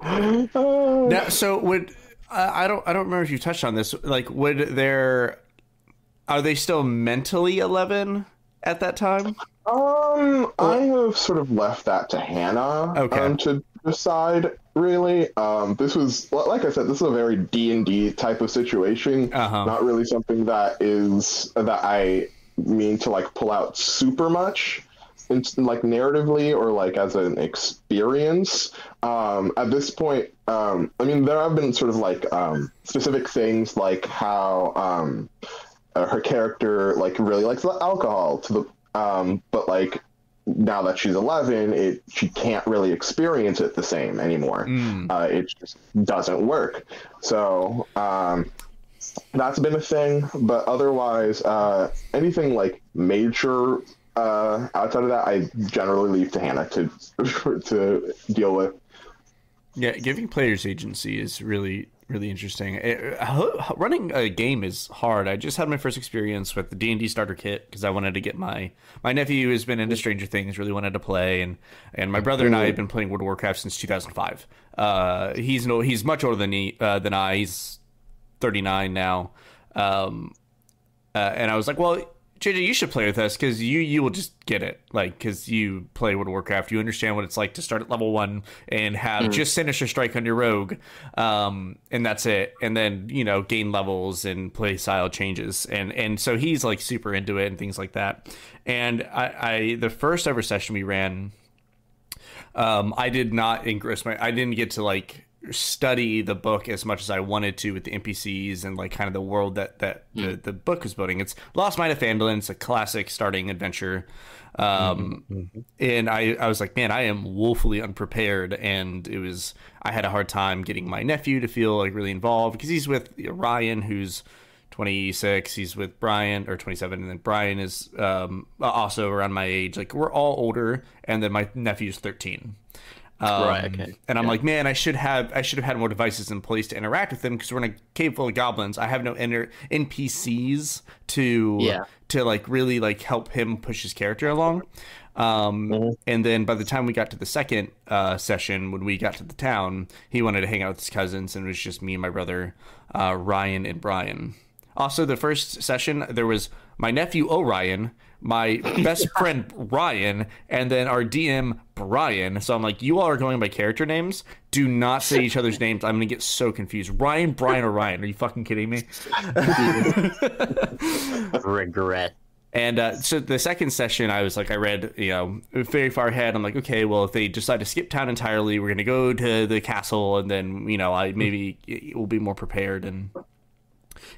uh, Now, so would uh, I don't I don't remember if you touched on this. Like, would there are they still mentally eleven at that time? Um, I have sort of left that to Hannah Okay. um, to decide. Really, um, this was like I said, this is a very D and D type of situation. Uh-huh. Not really something that is that I mean to like pull out super much, in, like narratively or like as an experience. Um, at this point, um, I mean, there have been sort of like um, specific things like how um, uh, her character like really likes alcohol to the um, but like now that she's 11 it she can't really experience it the same anymore. Mm. uh, it just doesn't work. So um, that's been a thing but otherwise uh, anything like major uh, outside of that i generally leave to hannah to to deal with. Yeah, giving players agency is really really interesting. It- uh, running a game is hard. I just had my first experience with the D and D starter kit because I wanted to get my my nephew who's been into Stranger Things really wanted to play, and and my brother and I have been playing World of Warcraft since 2005. Uh, he's no he's much older than he uh, than I. He's 39 now. Um, uh, and I was like, well, JJ, you should play with us because you you will just get it, like because you play World of Warcraft, you understand what it's like to start at level one and have just Sinister Strike on your rogue, um, and that's it, and then you know gain levels and play style changes, and and so he's like super into it and things like that, and I, I the first ever session we ran um, I did not engross my. I didn't get to like study the book as much as I wanted to with the NPCs and like kind of the world that that the, the book was building. It's Lost Mine of Phandalin. It's a classic starting adventure. Um, and I, I was like, man, I am woefully unprepared, and it was I had a hard time getting my nephew to feel like really involved because he's with Ryan, who's 26 he's with brian or 27 and then brian is um, also around my age. Like we're all older. And then my nephew's 13 um, Right, okay. and i'm like man i should have i should have had more devices in place to interact with them because we're in a cave full of goblins i have no inner npcs to Yeah. to like really like help him push his character along um, and then by the time we got to the second uh, session, when we got to the town, he wanted to hang out with his cousins, and it was just me and my brother, uh, Ryan and Brian. Also, the first session, there was my nephew Orion, my best friend Ryan, and then our DM Brian. So I'm like, you all are going by character names. Do not say each other's names. I'm gonna get so confused. Ryan, Brian, or Ryan? Are you fucking kidding me? Regret. And uh, so the second session, I was like, I read, you know, very far ahead. I'm like, okay, well, if they decide to skip town entirely, we're gonna go to the castle, and then you know, I maybe will be more prepared. And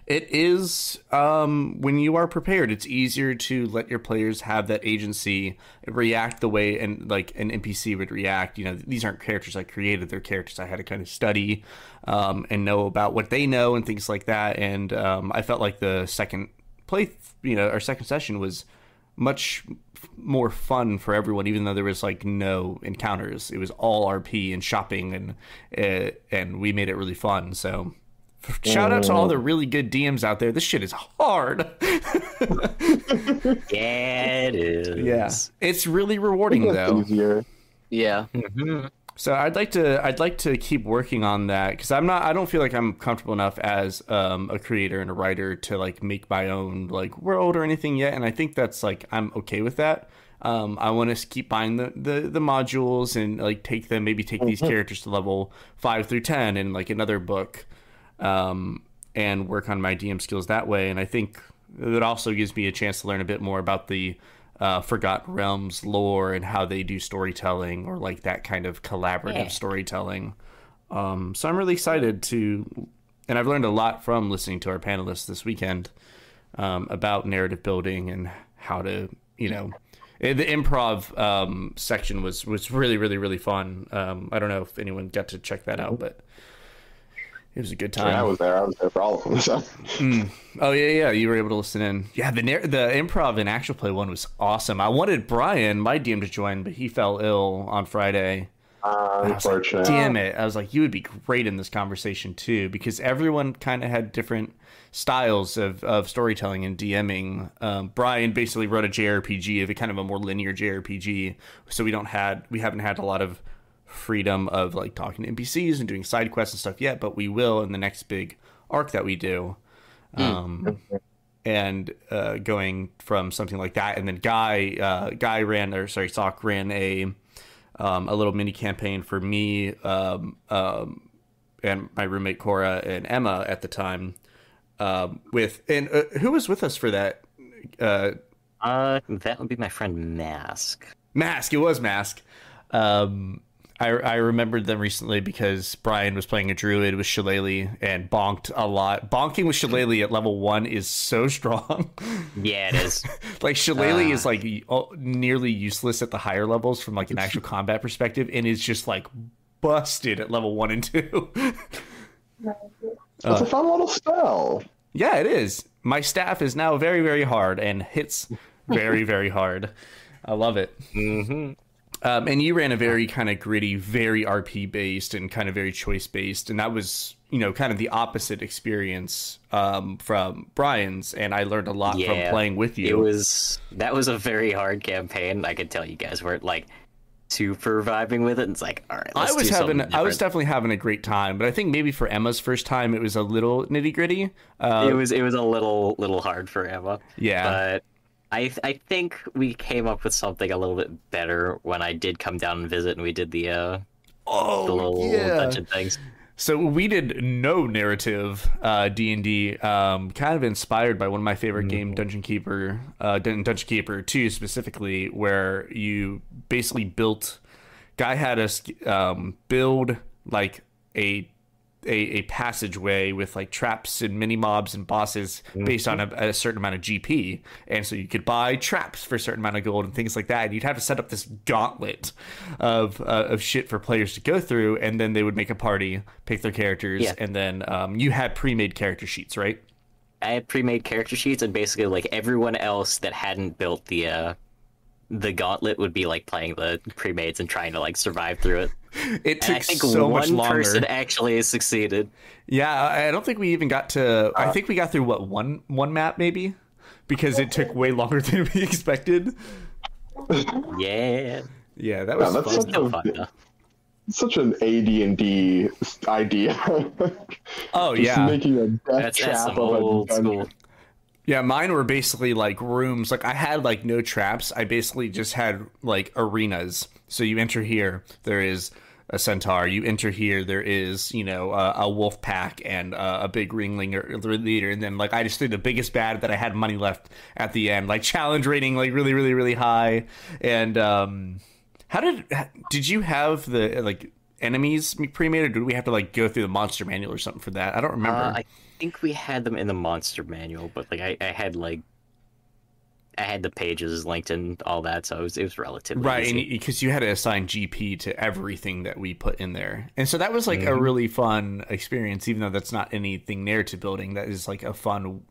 it is um, when you are prepared, it's easier to let your players have that agency, react the way and like an NPC would react. You know, these aren't characters I created; they're characters I had to kind of study um, and know about what they know and things like that. And um, I felt like the second play, you know, our second session was much more fun for everyone, even though there was like no encounters. It was all RP and shopping, and uh, and we made it really fun. So. F- Shout out to all the really good DMs out there. This shit is hard. Yeah, it is. Yeah, it's really rewarding It's though. easier. Yeah. So I'd like to I'd like to keep working on that because I'm not I don't feel like I'm comfortable enough as um, a creator and a writer to like make my own like world or anything yet, and I think that's like I'm okay with that. Um, I want to keep buying the, the the modules and like take them maybe take these characters to level five through ten in like another book, um, and work on my DM skills that way. And I think it also gives me a chance to learn a bit more about the uh, Forgotten Realms lore and how they do storytelling or like that kind of collaborative Yeah. storytelling. Um, so I'm really excited to, and I've learned a lot from listening to our panelists this weekend um, about narrative building and how to, you know, eh, the improv um, section was was really really really fun. Um, I don't know if anyone got to check that out, but it was a good time. I was there. I was there for all of them. So. Oh yeah, yeah. You were able to listen in. Yeah, the the improv and actual play one was awesome. I wanted Brian, my DM, to join, but he fell ill on Friday. Uh, like. Damn it! I was like, you would be great in this conversation too, because everyone kind of had different styles of, of storytelling and DMing. Um, Brian basically wrote a JRPG of a kind of a more linear JRPG, so we don't had we haven't had a lot of freedom of like talking to NPCs and doing side quests and stuff yet, but we will in the next big arc that we do. Um, and uh, going from something like that, and then Guy uh, Guy ran or sorry Sock ran a um, a little mini campaign for me um, um, and my roommate Cora and Emma at the time um, with and uh, who was with us for that uh, Uh, that would be my friend Mask. Mask. It was Mask. Um, I I remembered them recently because Brian was playing a druid with Shillelagh and bonked a lot. Bonking with Shillelagh at level one is so strong. Yeah, it is. like Shillelagh is like oh, nearly useless at the higher levels from like an actual combat perspective, and is just like busted at level one and two. It's a fun little spell. yeah, it is. My staff is now very very hard and hits very very hard. I love it. hmm Um, and you ran a very kind of gritty, very RP based, and kind of very choice based, and that was you know kind of the opposite experience um, from Brian's, and I learned a lot from playing with you. It was that was a very hard campaign. I could tell you guys weren't like super vibing with it. And it's like, all right, I let's was do having, I was definitely having a great time, but I think maybe for Emma's first time, it was a little nitty gritty. Uh, it was it was a little little hard for Emma. Yeah. But I I think we came up with something a little bit better when I did come down and visit and we did the uh oh the little yeah. dungeon things. So we did no narrative uh, D and D, um, kind of inspired by one of my favorite game, Dungeon Keeper, uh, Dungeon Keeper Two specifically, where you basically built. Guy had us um, build like a, a a passageway with like traps and mini mobs and bosses based on a, a certain amount of GP, and so you could buy traps for a certain amount of gold and things like that. And you'd have to set up this gauntlet of uh, of shit for players to go through, and then they would make a party, pick their characters, Yeah. and then um, you had pre-made character sheets, right? I had pre-made character sheets and basically like everyone else that hadn't built the uh the gauntlet would be like playing the pre-mades and trying to like survive through it. It And took I think so one much longer. person actually succeeded. Yeah, I I don't think we even got to. I uh, think we got through what one one map maybe, because it took way longer than we expected. Yeah. Yeah, that Yeah, was that's fun. such Still fun though. such an AD&D idea. Oh Just yeah, making a death That's, that's trap some of a old dungeon. school. Yeah. Mine were basically like rooms. Like I had like no traps. I basically just had like arenas. So you enter here, there is a centaur. You enter here, there is you know a, a wolf pack and a big ringling leader. And then like I just threw the biggest bad that I had money left at the end. Like challenge rating like really really really high. And um, how did did you have the like enemies pre-made or did we have to like go through the monster manual or something for that? I don't remember. Uh, I think we had them in the monster manual, but like I, I had like I had the pages linked and all that, so it was it was relatively right because you had to assign gp to everything that we put in there and so that was like a Mm-hmm. really fun experience even though that's not anything narrative building that is like a fun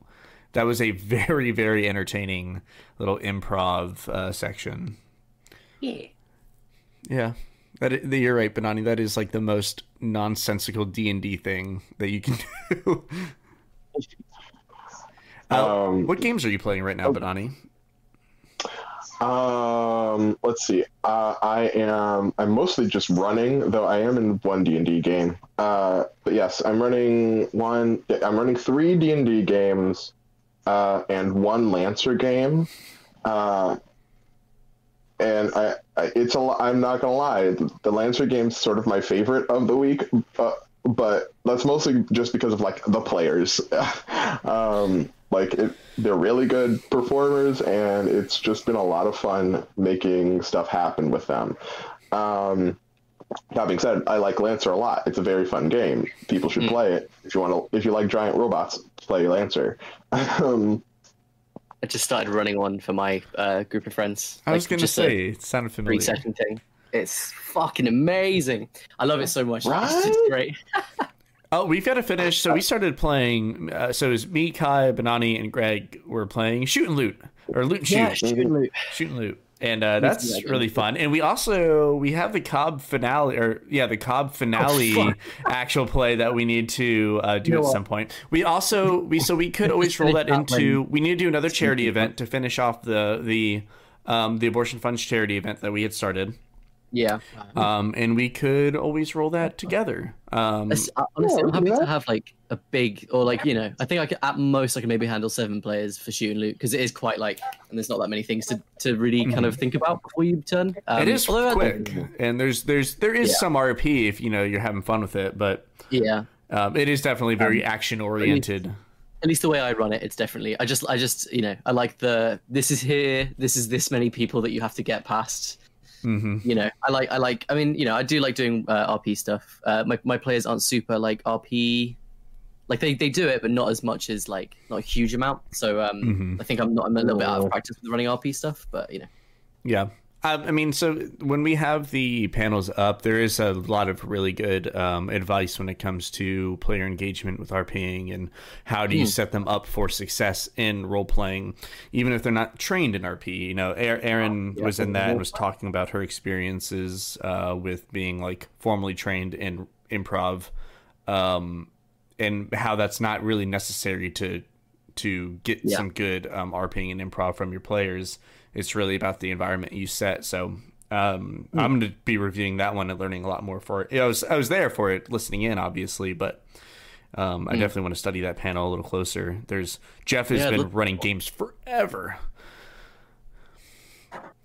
that was a very very entertaining little improv uh, section yeah. yeah that, you're right banani that is like the most nonsensical d&d thing that you can do Uh, Um, what games are you playing right now banani Um, let's see. Uh, I am. I'm mostly just running, though. I am in one D and D game. Uh, but yes, I'm running one. I'm running three D and D games, uh, and one Lancer game. Uh, and I, it's a. I'm not gonna lie. The Lancer game's sort of my favorite of the week, but but that's mostly just because of like the players. um, like it, they're really good performers, and it's just been a lot of fun making stuff happen with them. Um, that being said, I like Lancer a lot. It's a very fun game. People should play it. If you want to, if you like giant robots, play Lancer. um, I just started running one for my uh, group of friends. i was gonna say it sounded familiar session thing. It's fucking amazing. I love it so much. It's Right? great. Oh, we've got to finish. So we started playing. Uh, so it was me, Cei, Banani, and Greg were playing shoot and loot or loot and shoot, Yeah, shoot and loot. shoot and loot, and uh, that's that really fun. And we also we have the Cobb finale, or yeah, the Cobb finale fuck. actual play that we need to uh, do know at some point. We also we so we could always roll that that into. We need to do another charity event to finish off the the um, the abortion funds charity event that we had started. Yeah. Um, and we could always roll that together. Um, It's- uh, honestly, Yeah, I'm happy to have like a big, or like you know, I think I could at most I can maybe handle seven players for shoot and loot because it is quite like, and there's not that many things to, to really kind of think about before you turn. Um, it is quick, think- and there's there's there is Yeah. some RP if you know you're having fun with it, but Yeah. um, it is definitely very action oriented. At least the way I run it, it's definitely. I just, I just, you know, I like the. This is here. This is this many people that you have to get past. Hmm You know, I like, I like. I mean, you know, I do like doing uh, RP stuff. Uh, my my players aren't super like RP. Like they, they do it, but not as much as like not a huge amount. So um, Mhm. I think I'm not. I'm a little bit out of practice with running RP stuff, but you know. Yeah, I mean, so when we have the panels up, there is a lot of really good um, advice when it comes to player engagement with RPing and how do you set them up for success in role playing, even if they're not trained in RP. You know, Erin was in that and was talking about her experiences uh, with being like formally trained in improv, um, and how that's not really necessary to to get Yeah. some good um, RPing and improv from your players. It's really about the environment you set. So um, I'm going to be reviewing that one and learning a lot more for it. I was I was there for it, listening in, obviously, but um, I definitely want to study that panel a little closer. There's Jeff has Yeah, been look- running games forever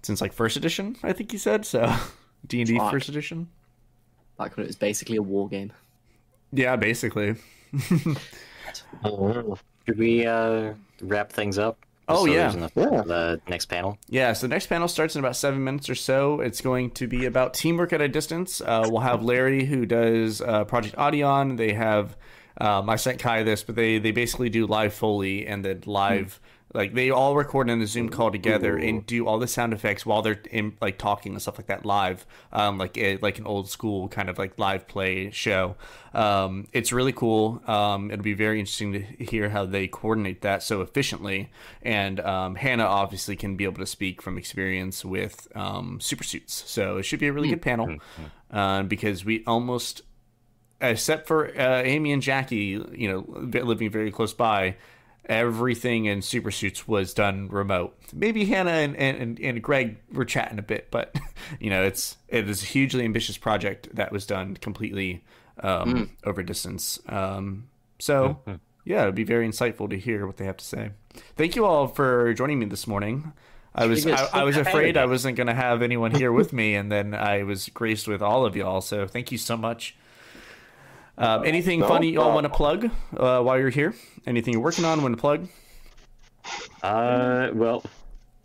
since like first edition, I think he said. So D and D first edition. Like when it was basically a war game. Yeah, basically. Should we uh, wrap things up? Oh, yeah. there's enough Yeah. The next panel. Yeah, so the next panel starts in about seven minutes or so. It's going to be about teamwork at a distance. Uh, we'll have Larry, who does uh, Project Audion. They have, um, I sent Cei this, but they, they basically do live Foley and then live, like, they all record in a Zoom call together and do all the sound effects while they're in, like, talking and stuff like that live, um, like, a, like an old school kind of like live play show. Um, it's really cool. Um, it'll be very interesting to hear how they coordinate that so efficiently. And um, Hannah obviously can be able to speak from experience with um, super suits. So it should be a really good panel uh, because we almost, except for uh, Amy and Jackie, you know, living very close by. Everything in super suits was done remote. Maybe Hannah and, and, and Greg were chatting a bit, but you know, it's it is a hugely ambitious project that was done completely um, over distance. Um, so, yeah, it'd be very insightful to hear what they have to say. Thank you all for joining me this morning. I was I. I was afraid I wasn't going to have anyone here with me, and then I was graced with all of y'all. So, thank you so much. Um, anything No funny y'all want to plug uh, while you're here? Anything you're working on? Want to plug? Uh, well,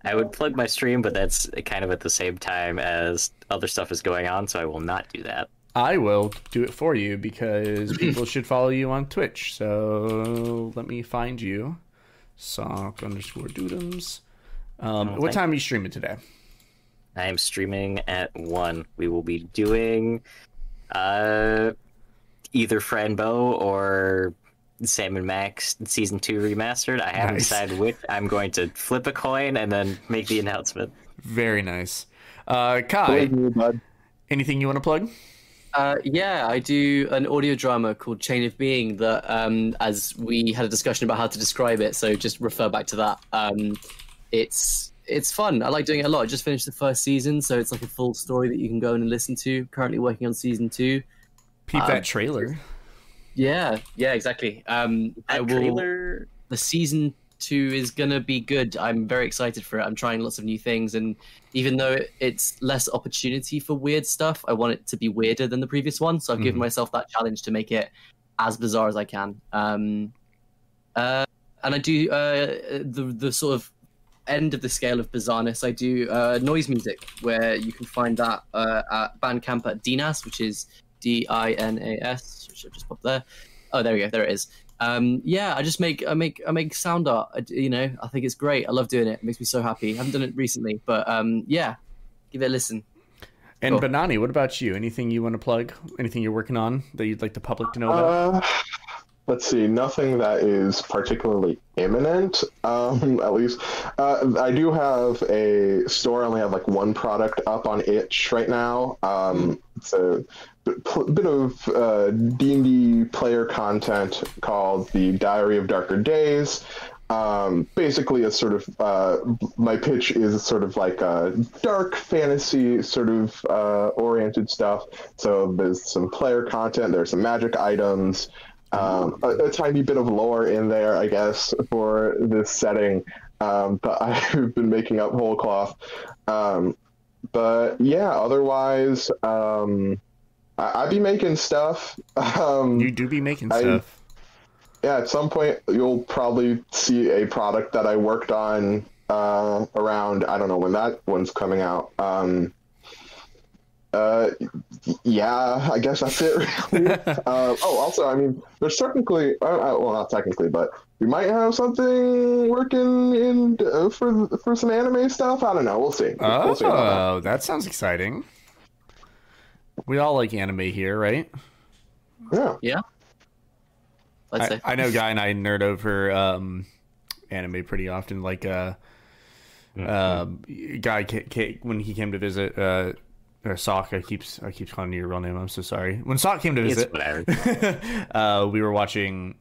I would plug my stream, but that's kind of at the same time as other stuff is going on, so I will not do that. I will do it for you because people should follow you on Twitch. So let me find you. Sock underscore doodums. Um, what time are you streaming today? I am streaming at one. We will be doing uh either Fran Bow or Sam and Max season two remastered. I haven't Nice. decided which. I'm going to flip a coin and then make the announcement. Very nice. Uh, Cei, anything you want to plug? Uh, yeah, I do an audio drama called Chain of Being that, um, as we had a discussion about how to describe it, so just refer back to that. Um, it's it's fun. I like doing it a lot. I just finished the first season, so it's like a full story that you can go in and listen to. Currently working on season two. Peep Um, that trailer. Yeah, yeah, exactly. Um, I will. trailer. the season two is gonna be good. I'm very excited for it. I'm trying lots of new things, and even though it's less opportunity for weird stuff, I want it to be weirder than the previous one. So I've given Mhm. myself that challenge to make it as bizarre as I can. Um, uh, and I do uh, the the sort of end of the scale of bizarreness. I do uh, noise music, where you can find that uh, at Bandcamp at Dinas, which is D I N A S, which I've just popped there. Oh, there we go. There it is. Um, yeah, I just make I make I make sound art. I d you know, I think it's great. I love doing it. It makes me so happy. I haven't done it recently, but um, yeah, give it a listen. And cool. Banani, what about you? Anything you want to plug? Anything you're working on that you'd like the public to know about? Uh, let's see. Nothing that is particularly imminent. Um, at least uh, I do have a store. I only have like one product up on itch right now. Um, it's a bit, of uh, D&D player content called the Diary of Darker Days. Um, basically, it's sort of uh, my pitch is sort of like a dark fantasy sort of uh, oriented stuff. So there's some player content, there's some magic items, um, a, a tiny bit of lore in there, I guess, for this setting. Um, but I've been making up whole cloth. Um, but yeah, otherwise, um, I, I be making stuff. Um, you do be making I- stuff. yeah, at some point you'll probably see a product that I worked on uh, around I don't know when that one's coming out. Um, Uh, yeah, I guess that's it. Really. uh, oh, also, I mean, there's technically, uh, uh, well, not technically, but we might have something working in uh, for for some anime stuff. I don't know. We'll see. We'll see Oh, that sounds exciting. We all like anime here, right? that. Yeah. Let's I, say. I know Guy and I nerd over um, anime pretty often. Like, uh, um, Guy ca- ca- when he came to visit, uh, or Sock, I keeps I keep calling you your real name. I'm so sorry. When Sock came to visit, uh, we were watching.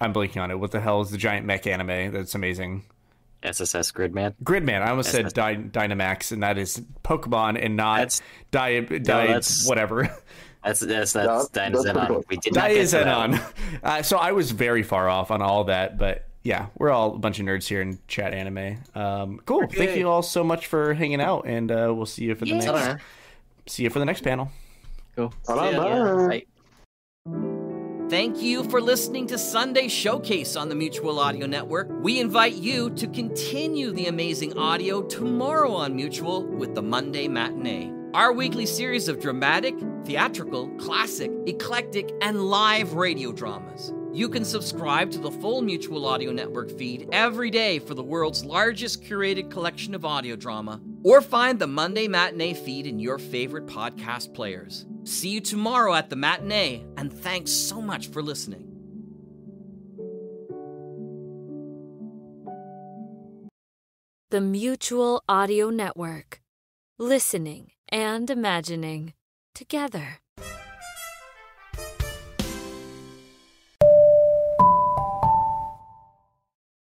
I'm blanking on it. What the hell is the giant mech anime? That's amazing. SSS Gridman. Gridman. I almost said Dy- Dynamax, and that is Pokemon, and not That's- Di Di that's- whatever. That's that's Yeah, that's that's pretty We did not get that Uh, so I was very far off on all that, but yeah, we're all a bunch of nerds here in chat anime. Um, cool. Thank you all so much for hanging out, and uh, we'll see you for the next. See you for the next panel. Cool. See ya. Bye. Thank you for listening to Sunday Showcase on the Mutual Audio Network. We invite you to continue the amazing audio tomorrow on Mutual with the Monday Matinee. Our weekly series of dramatic, theatrical, classic, eclectic, and live radio dramas. You can subscribe to the full Mutual Audio Network feed every day for the world's largest curated collection of audio drama, or find the Monday Matinee feed in your favorite podcast players. See you tomorrow at the matinee, and thanks so much for listening. The Mutual Audio Network. Listening and imagining together.